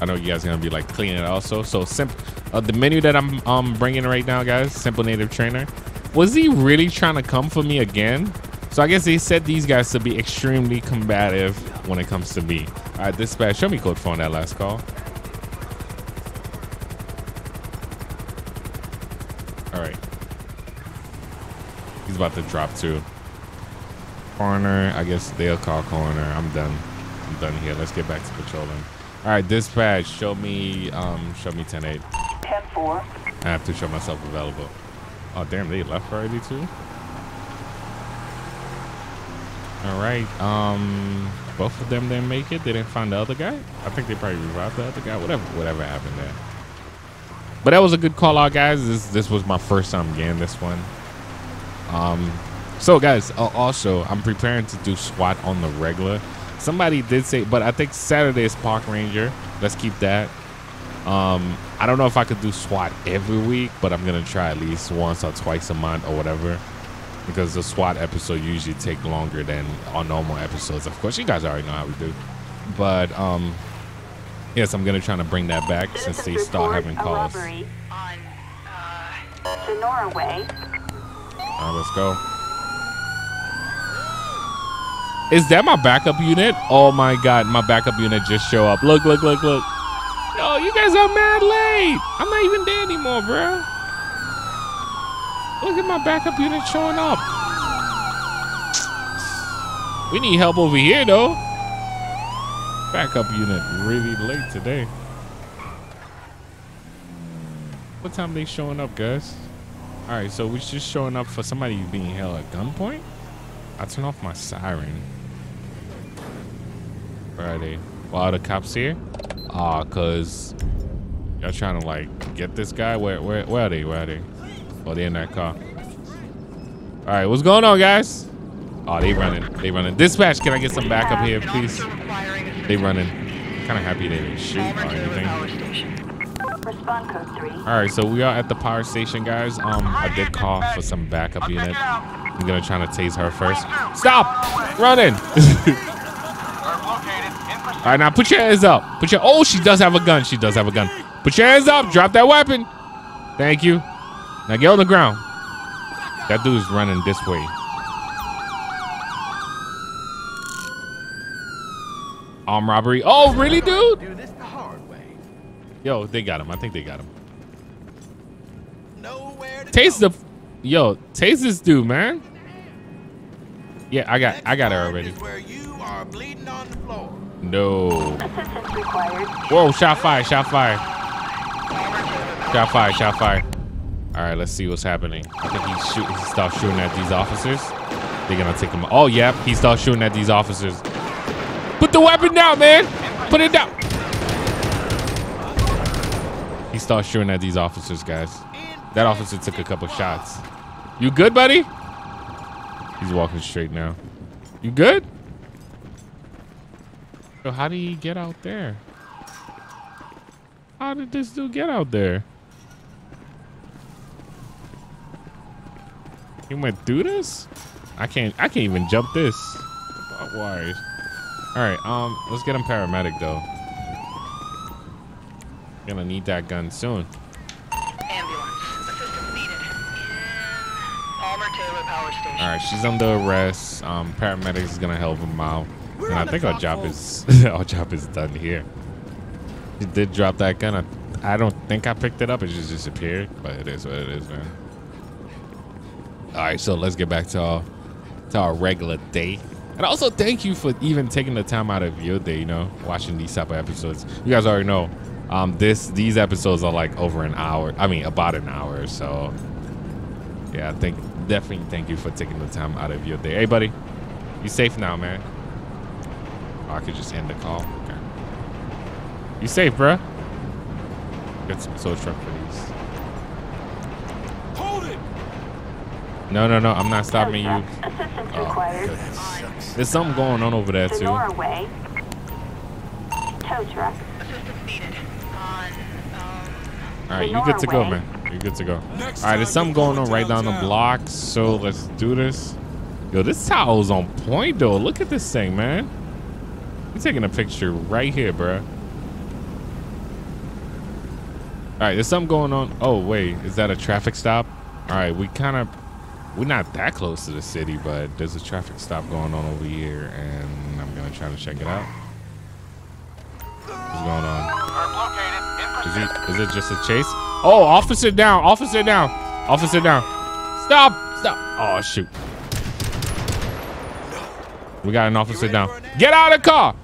I know you guys gonna be like cleaning it also. So simple. Uh, the menu that I'm um bringing right now, guys. Simple Native Trainer. Was he really trying to come for me again? So I guess they said these guys to be extremely combative when it comes to me. All right, dispatch. Show me code for that last call. All right. He's about to drop too. Corner. I guess they'll call corner. I'm done. I'm done here. Let's get back to patrolling. All right, dispatch. Show me. Um, show me 10-8. 10-4. I have to show myself available. Oh damn, they left already too. All right. Um, both of them didn't make it. They didn't find the other guy. I think they probably revived the other guy. Whatever, whatever happened there. But that was a good call out, guys. This this was my first time getting this one. Um, so guys, uh, also I'm preparing to do SWAT on the regular. Somebody did say, but I think Saturday is Park Ranger. Let's keep that. Um, I don't know if I could do SWAT every week, but I'm gonna try at least once or twice a month or whatever because the SWAT episode usually take longer than our normal episodes. Of course, you guys already know how we do. But um, yes, I'm gonna try to bring that back since they start having calls. On, uh, Senora Way. All right, let's go. Is that my backup unit? Oh my god, my backup unit just show up. Look, look, look, look. Yo, you guys are mad late. I'm not even there anymore, bro. Look at my backup unit showing up. We need help over here, though. Backup unit really late today. What time they showing up, guys? All right, so we're just showing up for somebody being held at gunpoint. I turn off my siren. Where are they? Why are the cops here? Ah, cause y'all trying to like get this guy. Where, where, where are they? Where are they? Oh, they in that car. All right, what's going on, guys? Oh, they running. They running. Dispatch, can I get some backup here, please? officer requiring assistance. They running. Kind of happy they didn't shoot or anything. Station. Respond code 3. All right, so we are at the power station, guys. Um, I did call for some backup unit. I'm gonna try to tase her first. Stop running. All right, now put your hands up. Put your. Oh, she does have a gun. She does have a gun. Put your hands up. Drop that weapon. Thank you. Now get on the ground. That dude's running this way. Arm robbery. Oh, really, dude? Yo, they got him. I think they got him. Taste the, yo, taste this dude, man. Yeah, I got, I got her already. Is where you are bleeding on the floor. No. Whoa, shot fired, shot fired, shot fired, shot fired. All right, let's see what's happening. I think he shoot, he stopped shooting at these officers. They're gonna take him. Oh, yep, he started shooting at these officers. Put the weapon down, man. Put it down. He started shooting at these officers, guys. That officer took a couple shots. You good, buddy? He's walking straight now. You good? So how did he get out there? How did this dude get out there? He went through this? I can't I can't even jump this. Wires. Alright, um, let's get him paramedic though. Gonna need that gun soon. Ambulance. Assistance needed. Palmer Taylor Power Station. All right, she's under arrest. Um, paramedics is gonna help him out, We're and I think our job is our job is done here. She did drop that gun. I, I don't think I picked it up. It just disappeared, but it is what it is, man. All right, so let's get back to our to our regular day. And also, thank you for even taking the time out of your day, you know, watching these type of episodes. You guys already know, um, this these episodes are like over an hour. I mean, about an hour. So, yeah, I think definitely thank you for taking the time out of your day. Hey, buddy, you safe now, man? Oh, I could just end the call. Okay. You safe, bruh? Get some tow truck for these. Hold it! No, no, no. I'm not stopping you. Assistance Oh, required. goodness. There's something going on over there too. Senora Tow truck. Assistance needed. On, um, All right, you good to go, man. You good to go. All right, there's something going on right down the block, so let's do this. Yo, this towel's on point though. Look at this thing, man. You taking a picture right here, bruh. All right, there's something going on. Oh wait, is that a traffic stop? All right, we kind of we're not that close to the city, but there's a traffic stop going on over here, and I'm gonna try to check it out. What's going on? Is it just a chase? Oh, officer down! Officer down! Officer down! Stop! Stop! Oh shoot! We got an officer down. Get out of the car.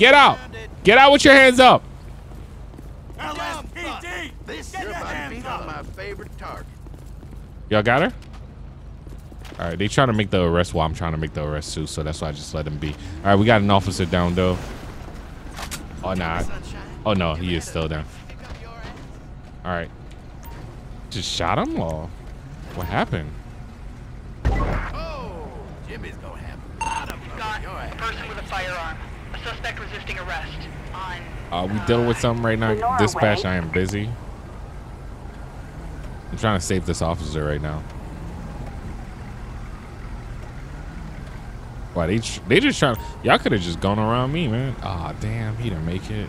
Get out. Get out with your hands up. LSPD! This Get you're your about to hands beat up. on my favorite target. Y'all got her? All right, they trying to make the arrest while I'm trying to make the arrest too, so that's why I just let him be. All right, we got an officer down though. Oh nah. Oh no, he is still down. All right. Just shot him or what happened? Oh, Jimmy's gonna have a lot of fun Scott, with your ass. person with a firearm. A suspect resisting arrest. On. Uh, we dealing with something right now. Norway. Dispatch, I am busy. I'm trying to save this officer right now. Why they they just trying? Y'all could have just gone around me, man. Ah, damn, he didn't make it.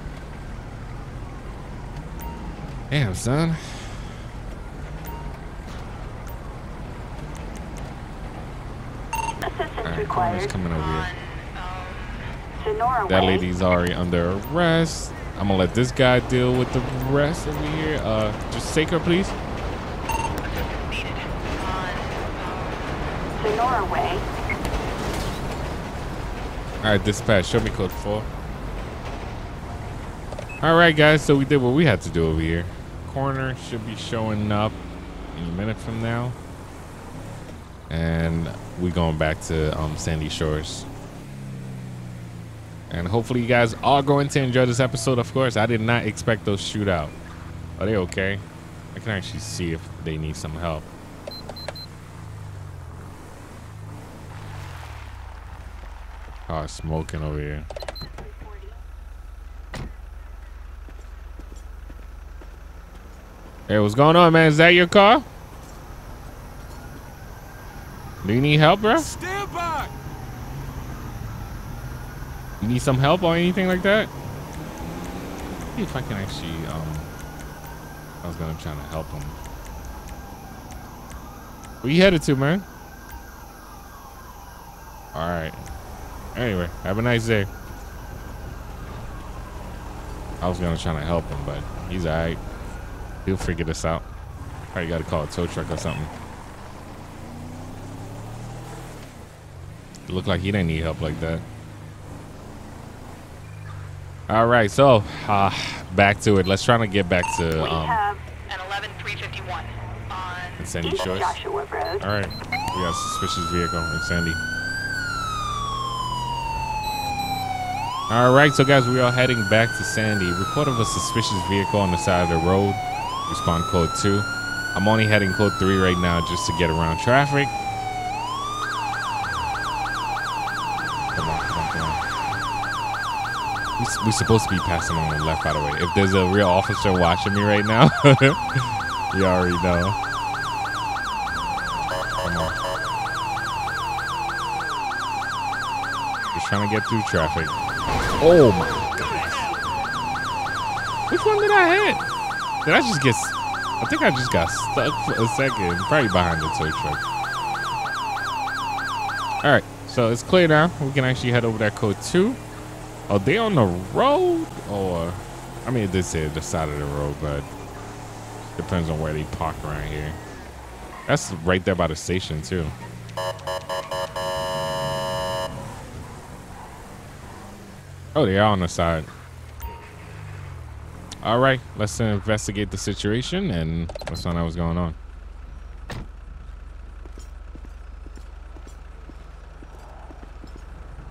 Damn, son. Assistance right, required. coming over here. That lady's already under arrest. I'm gonna let this guy deal with the rest over here. Uh, just take her, please. Senora Way. All right, dispatch. Show me code four. All right, guys. So we did what we had to do over here. Corner should be showing up any minute from now, and we going back to um, Sandy Shores. And hopefully, you guys are going to enjoy this episode. Of course, I did not expect those shootout. Are they okay? I can actually see if they need some help. Oh, smoking over here. Hey, what's going on, man? Is that your car? Do you need help, bro back! You need some help or anything like that? See if I can actually, um, I was gonna try to help him. Where you headed to, man? All right. Anyway, have a nice day. I was gonna try to help him, but he's all right. He'll figure this out. Probably got to call a tow truck or something. It looked like he didn't need help like that. All right, so uh, back to it. Let's try to get back We to um, have An 11351. On. Sandy East Shores. Joshua Road. All right, we got a suspicious vehicle in Sandy. All right, so guys, we are heading back to Sandy. Report of a suspicious vehicle on the side of the road. Respond code two. I'm only heading code three right now just to get around traffic. We're supposed to be passing on the left, by the way. If there's a real officer watching me right now, you already know. Just trying to get through traffic. Oh my gosh. Which one did I hit? Did I just get... I think I just got stuck for a second. Probably behind the tow truck. All right. So it's clear now. We can actually head over that code 2. Are they on the road? Or, I mean, this is the side of the road, but depends on where they park around here. That's right there by the station, too. Oh, they are on the side. All right, let's investigate the situation and let's find out what's going on.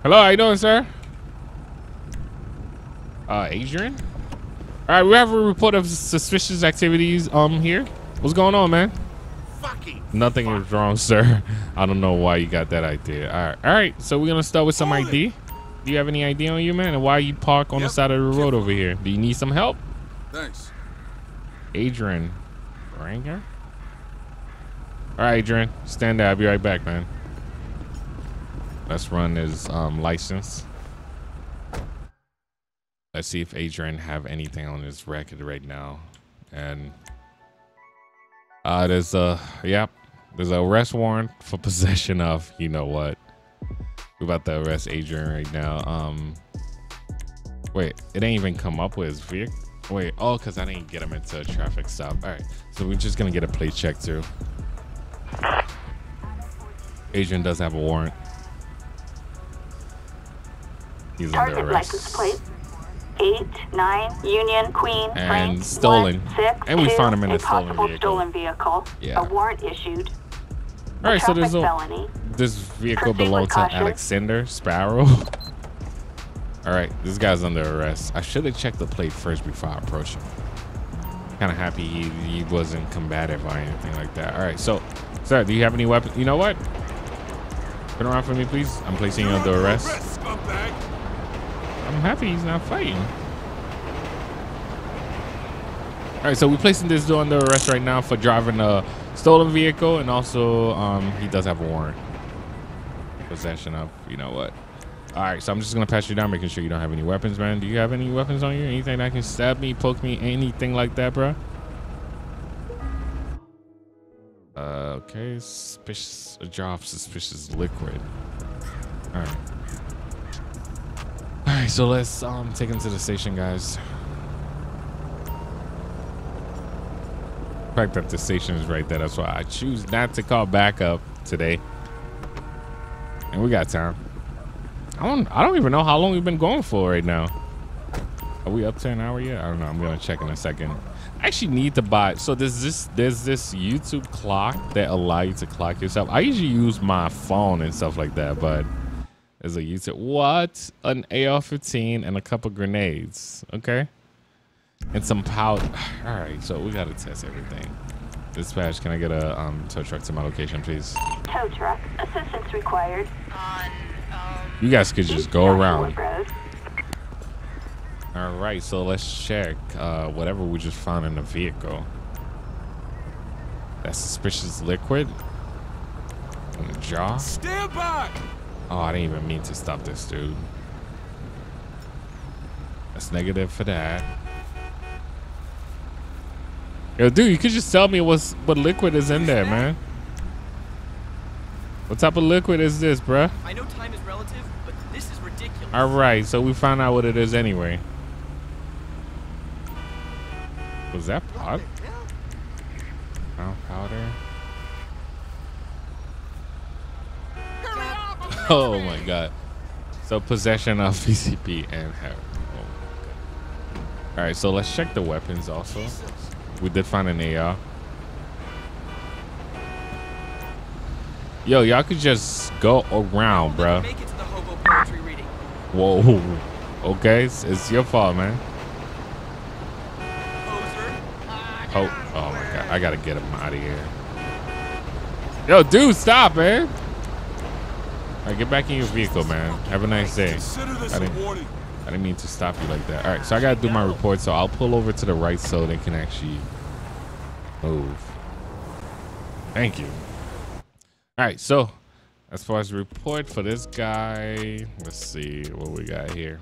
Hello, how you doing, sir? Uh, Adrian? All right, we have a report of suspicious activities um here. What's going on, man? Fucking Nothing is wrong, sir. I don't know why you got that idea. All right, all right. So we're gonna start with some. ID. Do you have any ID on you, man? And why you park on the side of the road over here? Do you need some help? Thanks. Adrian Ranger? All right, Adrian. Stand there. I'll be right back, man. Let's run his um, license. Let's see if Adrian have anything on his record right now. And uh, there's a yep, there's a arrest warrant for possession of you know what. We're about to arrest Adrian right now. Um, wait, it ain't even come up with his vehicle. Wait, oh, cause I didn't get him into a traffic stop. All right, so we're just gonna get a plate check too. Adrian does have a warrant. He's under Target license arrest. plate. Eight, nine, Union, Queen, And Frank, stolen. one, six, And we two, found him in a a stolen possible vehicle. stolen vehicle. Yeah. A warrant issued. All right, so traffic there's a felony. this vehicle Proceed with belonged to. Alexander Sparrow. All right, this guy's under arrest. I should have checked the plate first before I approached him. Kind of happy he, he wasn't combative or anything like that. All right, so, sir, do you have any weapons? You know what? Turn around for me, please. I'm placing you under arrest. I'm happy he's not fighting. All right, so we're placing this dude under arrest right now for driving a stolen vehicle, and also um, he does have a warrant. Possession of, you know what? All right, so I'm just gonna pass you down, making sure you don't have any weapons, man. Do you have any weapons on you? Anything that can stab me, poke me, anything like that, bro? Uh, okay, suspicious a jar of suspicious liquid. All right. All right, so let's um take him to the station, guys. Fact that the station is right there, that's why I choose not to call backup today. And we got time. I don't I don't even know how long we've been going for right now. Are we up to an hour yet? I don't know. I'm gonna check in a second. I actually need to buy so there's this there's this YouTube clock that allow you to clock yourself. I usually use my phone and stuff like that, but as a YouTube. What? An AR-15 and a couple grenades. Okay. And some powder. All right, so we gotta test everything. Dispatch, can I get a um, tow truck to my location, please? Tow truck. Assistance required. On, um, You guys could just go around. All right, so let's check uh, whatever we just found in the vehicle. That suspicious liquid in the jar. Stand back. Oh, I didn't even mean to stop this dude. That's negative for that. Yo, dude, you could just tell me what's what liquid is in there, man. What type of liquid is this, bruh? I know time is relative, but this is ridiculous. All right, so we found out what it is anyway. Was that pot? Powder. Oh my god. So possession of PCP and heroin. Oh my god. All right, so let's check the weapons also. We did find an AR. Yo, y'all could just go around, bruh. Make it to the hobo poetry reading. Whoa. Okay, it's, it's your fault, man. Oh, oh my god, I gotta get him out of here. Yo, dude, stop, man. All right, get back in your vehicle, man. Have a nice day. I didn't. I didn't mean to stop you like that. All right, so I gotta do my report, so I'll pull over to the right so they can actually move. Thank you. All right, so as far as report for this guy, let's see what we got here.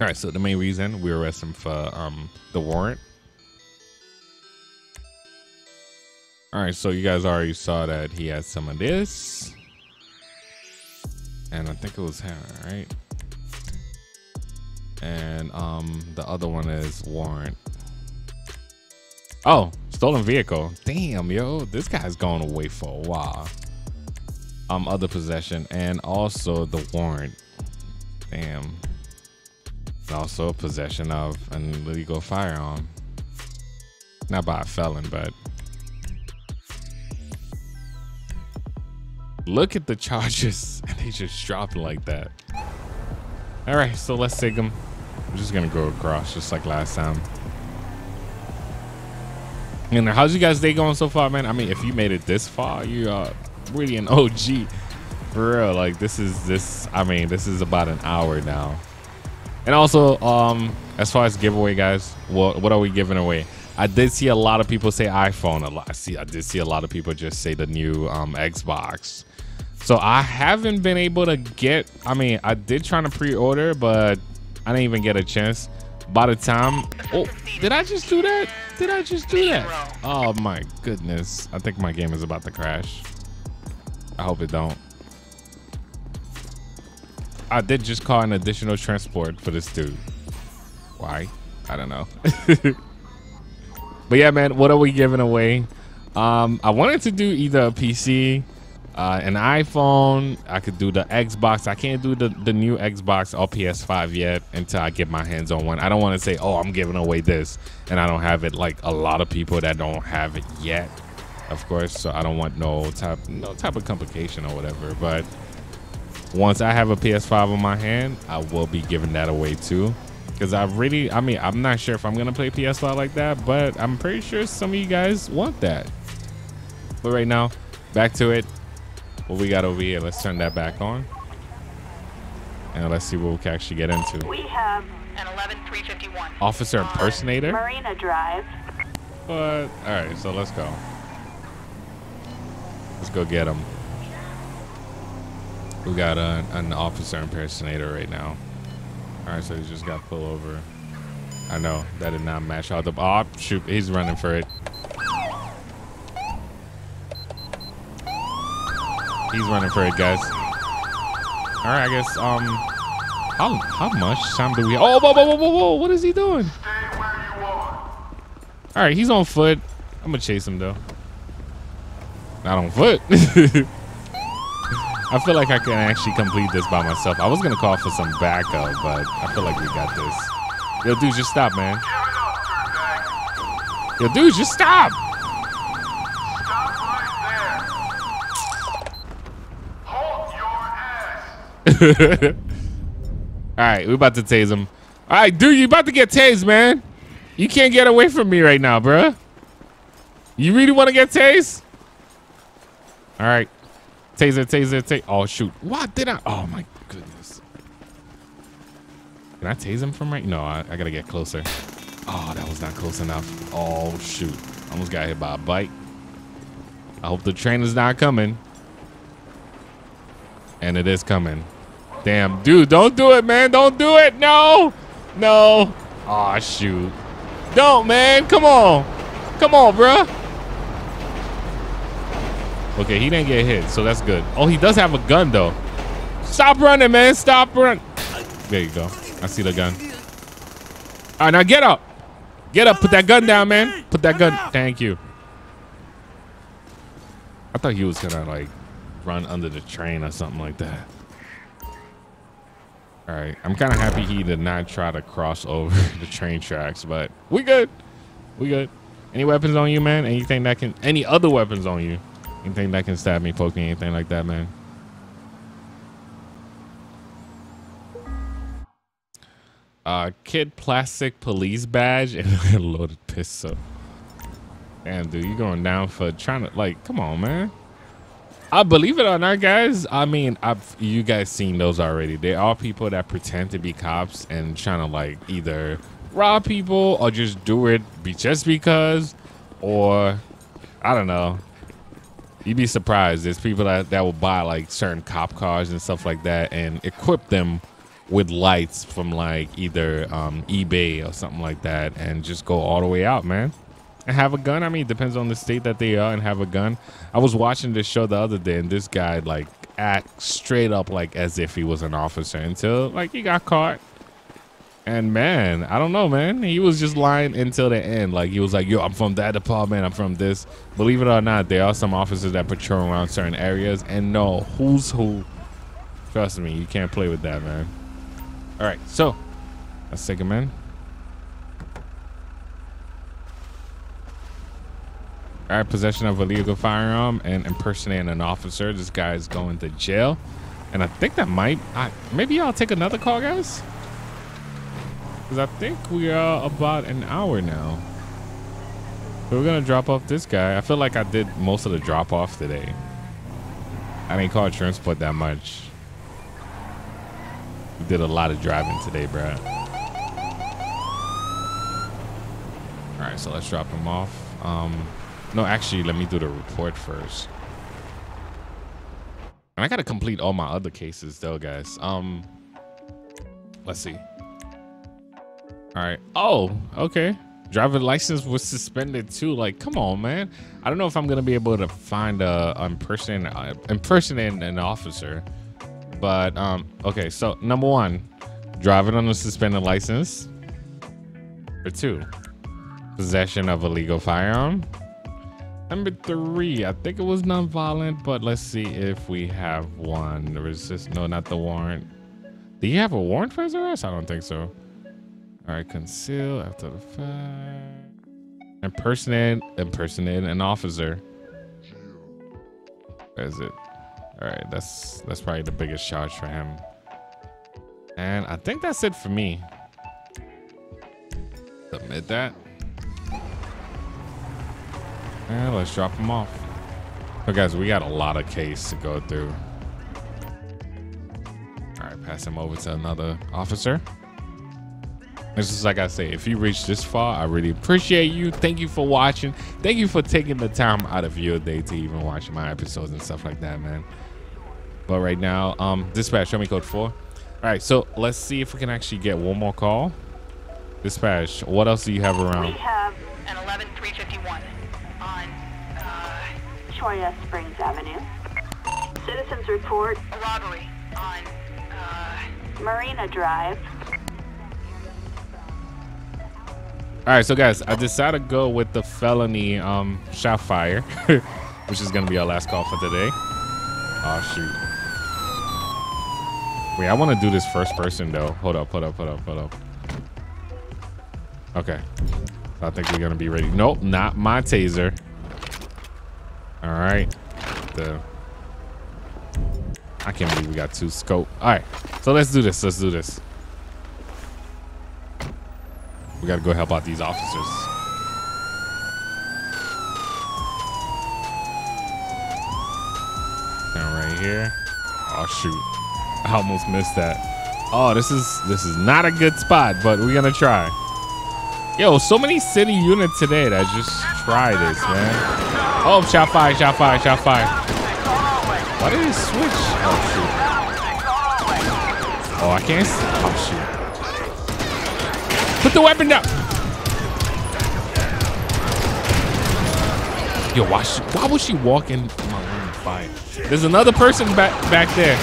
All right, so the main reason we arrest him for um the warrant. All right, so you guys already saw that he had some of this, and I think it was him, right? And um, the other one is warrant. Oh, stolen vehicle. Damn, yo, this guy's going away for a while. Um, other possession and also the warrant. Damn. And also possession of an illegal firearm. Not by a felon, but look at the charges and they just dropped like that. All right, so let's take them. I'm just gonna go across just like last time. And how's you guys day going so far, man? I mean, if you made it this far, you are really an OG for real. Like this is this. I mean, this is about an hour now. And also, um, as far as giveaway, guys, what what are we giving away? I did see a lot of people say iPhone. A lot. I see. I did see a lot of people just say the new um, Xbox. So I haven't been able to get. I mean, I did try to pre-order, but I didn't even get a chance. By the time, oh, did I just do that? Did I just do that? Oh my goodness! I think my game is about to crash. I hope it don't. I did just call an additional transport for this dude. Why? I don't know. but yeah, man, what are we giving away? Um, I wanted to do either a PC uh, an iPhone. I could do the Xbox. I can't do the, the new Xbox or PS5 yet until I get my hands on one. I don't want to say, oh, I'm giving away this and I don't have it like a lot of people that don't have it yet, of course. So I don't want no type no type of complication or whatever. But once I have a PS5 on my hand, I will be giving that away too. Because I really, I mean, I'm not sure if I'm gonna play PS5 like that, but I'm pretty sure some of you guys want that. But right now, back to it. What we got over here? Let's turn that back on, and let's see what we can actually get into. We have An 11351. Officer impersonator. Marina Drive. But all right, so let's go. Let's go get him. We got a, an officer impersonator right now. All right, so he just got pulled over. I know that did not match all the. Oh shoot, he's running for it. He's running for it, guys. All right, I guess. Um, how how much time do we? Oh, whoa, whoa, whoa, whoa, whoa! What is he doing? All right, he's on foot. I'm gonna chase him though. Not on foot. I feel like I can actually complete this by myself. I was gonna call for some backup, but I feel like we got this. Yo, dude, just stop, man. Yo, dude, just stop. All right, we about to tase him. All right, dude, you about to get tased, man. You can't get away from me right now, bruh. You really want to get tased? All right. Taser, taser, taser. Oh, shoot. What did I? Oh, my goodness. Can I tase him from right? No, I, I got to get closer. Oh, that was not close enough. Oh, shoot. Almost got hit by a bike. I hope the train is not coming. And it is coming. Damn, dude, don't do it, man. Don't do it. No. No. Oh, shoot. Don't, man. Come on. Come on, bruh. Okay, he didn't get hit, so that's good. Oh, he does have a gun, though. Stop running, man. Stop running. There you go. I see the gun. All right, now get up. Get up. Put that gun down, man. Put that gun. Thank you. I thought he was going to, like, run under the train or something like that. All right, I'm kind of happy he did not try to cross over the train tracks, but we good. We good. Any weapons on you, man? Anything that can, any other weapons on you? Anything that can stab me, poke me, anything like that, man? Uh, kid plastic police badge and a loaded pistol. Damn, dude, you going down for trying to, like, come on, man. I believe it or not, guys. I mean, I've you guys seen those already. They are people that pretend to be cops and trying to like either rob people or just do it be just because, or I don't know. You'd be surprised. There's people that that will buy like certain cop cars and stuff like that and equip them with lights from like either um, eBay or something like that and just go all the way out, man have a gun. I mean, it depends on the state that they are and have a gun. I was watching this show the other day, and this guy like act straight up like as if he was an officer until like he got caught. And man, I don't know, man. He was just lying until the end. Like he was like, "Yo, I'm from that department. I'm from this." Believe it or not, there are some officers that patrol around certain areas and know who's who. Trust me, you can't play with that, man. All right, so let's take him in. Right, possession of a legal firearm and impersonating an officer. This guy is going to jail. And I think that might, I, maybe I'll take another call, guys. Because I think we are about an hour now. We're going to drop off this guy. I feel like I did most of the drop off today. I didn't call transport that much. We did a lot of driving today, bro. All right, so let's drop him off. Um, no, actually, let me do the report first. And I gotta complete all my other cases though, guys. Um, let's see. All right. Oh, okay. Driver license was suspended too. Like, come on, man. I don't know if I'm gonna be able to find a impersonating uh, impersonating an officer, but um, okay. So number one, driving on a suspended license. Or two, possession of a legal firearm. Number three, I think it was non-violent, but let's see if we have one. Resist, no, not the warrant. Do you have a warrant for his arrest? I don't think so. All right, conceal after the fact. Impersonate, impersonate an officer. Where is it? All right, that's that's probably the biggest charge for him. And I think that's it for me. Submit that. And let's drop them off. So guys, we got a lot of case to go through. All right, pass him over to another officer. This is like I say, if you reached this far, I really appreciate you. Thank you for watching. Thank you for taking the time out of your day to even watch my episodes and stuff like that, man. But right now, um, dispatch, show me code four. All right, so let's see if we can actually get one more call. Dispatch, what else do you have around? We have An 11351 on uh, Cholla Springs Avenue. Citizens report robbery on uh, Marina Drive. All right, so guys, I decided to go with the felony um shot fire, which is gonna be our last call for today. Oh shoot. Wait, I want to do this first person though. Hold up, hold up, hold up, hold up. Okay. I think we're gonna be ready. Nope, not my taser. All right. The I can't believe we got two scope. All right, so let's do this. Let's do this. We gotta go help out these officers. Down right here. Oh shoot. I almost missed that. Oh, this is this is not a good spot, but we're gonna try. Yo, so many city units today that just try this, man. Oh, shot fire, shot fire, shot fire. Why did it switch? Oh shoot. Oh, I can't. s- Oh shoot. Put the weapon down. Yo, why, she, why would she walk in my of fire? There's another person back back there.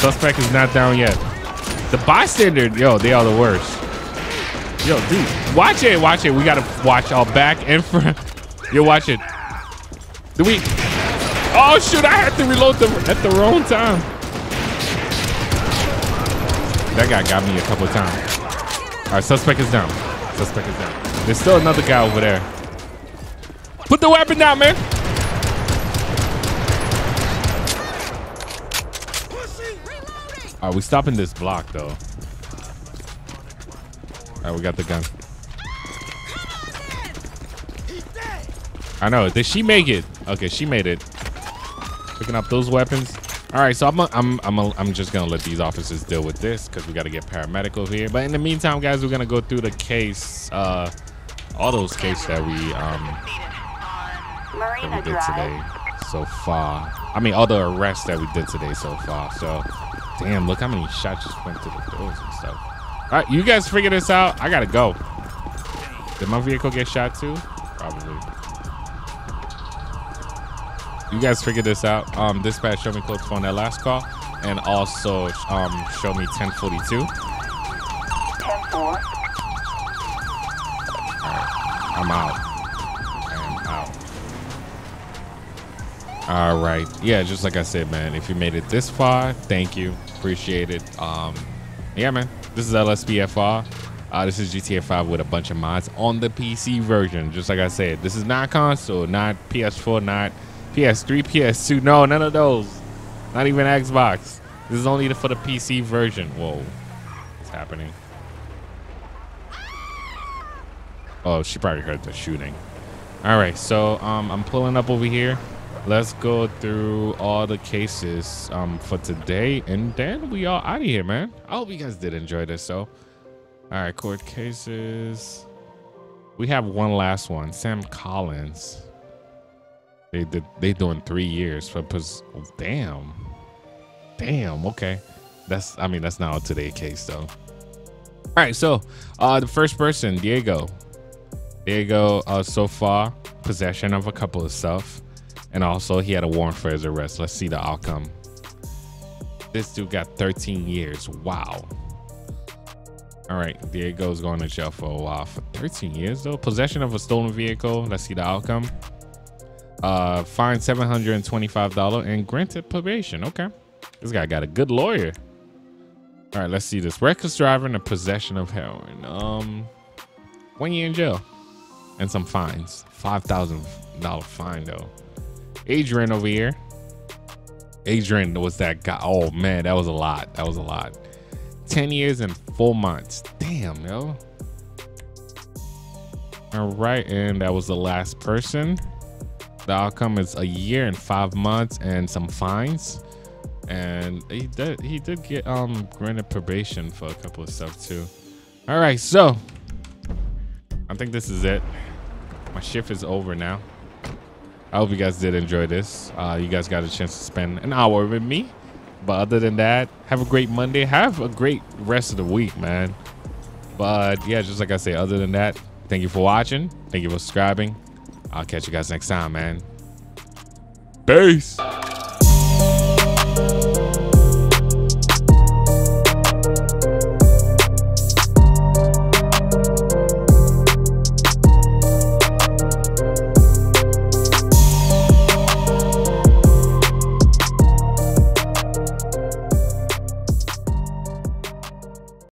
Suspect is not down yet. The bystander, yo, they are the worst. Yo, dude, watch it, watch it. We gotta watch all back and front. Yo, watch it. Do we? Oh shoot! I had to reload the at the wrong time. That guy got me a couple of times. All right, suspect is down. Suspect is down. There's still another guy over there. Put the weapon down, man. All right, we stopping this block though. All right, we got the gun. I know. Did she make it? Okay, she made it. Picking up those weapons. All right, so I'm a, I'm I'm a, I'm just gonna let these officers deal with this because we got to get paramedic over here. But in the meantime, guys, we're gonna go through the case, uh, all those cases that we um that we did today so far. I mean, all the arrests that we did today so far. So, damn, look how many shots just went to the doors and stuff. All right, you guys figure this out. I gotta go. Did my vehicle get shot too? Probably. You guys figure this out. Um, dispatch, show me for on that last call, and also um, show me 1042. 10-4. I'm out. I'm out. All right. Yeah, just like I said, man, if you made it this far, thank you. Appreciate it. Um, yeah, man. This is LSPFR. Uh, this is GTA 5 with a bunch of mods on the PC version. Just like I said, this is not console, not PS4, not PS3, PS2. No, none of those. Not even Xbox. This is only for the PC version. Whoa. What's happening? Oh, she probably heard the shooting. All right, so um, I'm pulling up over here. Let's go through all the cases um, for today, and then we are out of here, man. I hope you guys did enjoy this. So, all right, court cases. We have one last one. Sam Collins. They did. They doing three years for. Pos- damn. Damn. Okay. That's. I mean, that's not a today case though. All right. So, uh, the first person, Diego. Diego, uh, so far, possession of a couple of stuff. And also, he had a warrant for his arrest. Let's see the outcome. This dude got 13 years. Wow. All right, Diego's going to jail for a while for 13 years though. Possession of a stolen vehicle. Let's see the outcome. Uh, fined $725 and granted probation. Okay, this guy got a good lawyer. All right, let's see this. Reckless driving and possession of heroin. Um, one year in jail and some fines. Five thousand dollar fine though. Adrian over here. Adrian was that guy. Oh man, that was a lot. That was a lot. 10 years and four months. Damn, yo. All right, and that was the last person. The outcome is a year and five months and some fines. And he did he did get um granted probation for a couple of stuff too. All right, so I think this is it. My shift is over now. I hope you guys did enjoy this. Uh, you guys got a chance to spend an hour with me. But other than that, have a great Monday. Have a great rest of the week, man. But yeah, just like I say, other than that, thank you for watching. Thank you for subscribing. I'll catch you guys next time, man. Peace.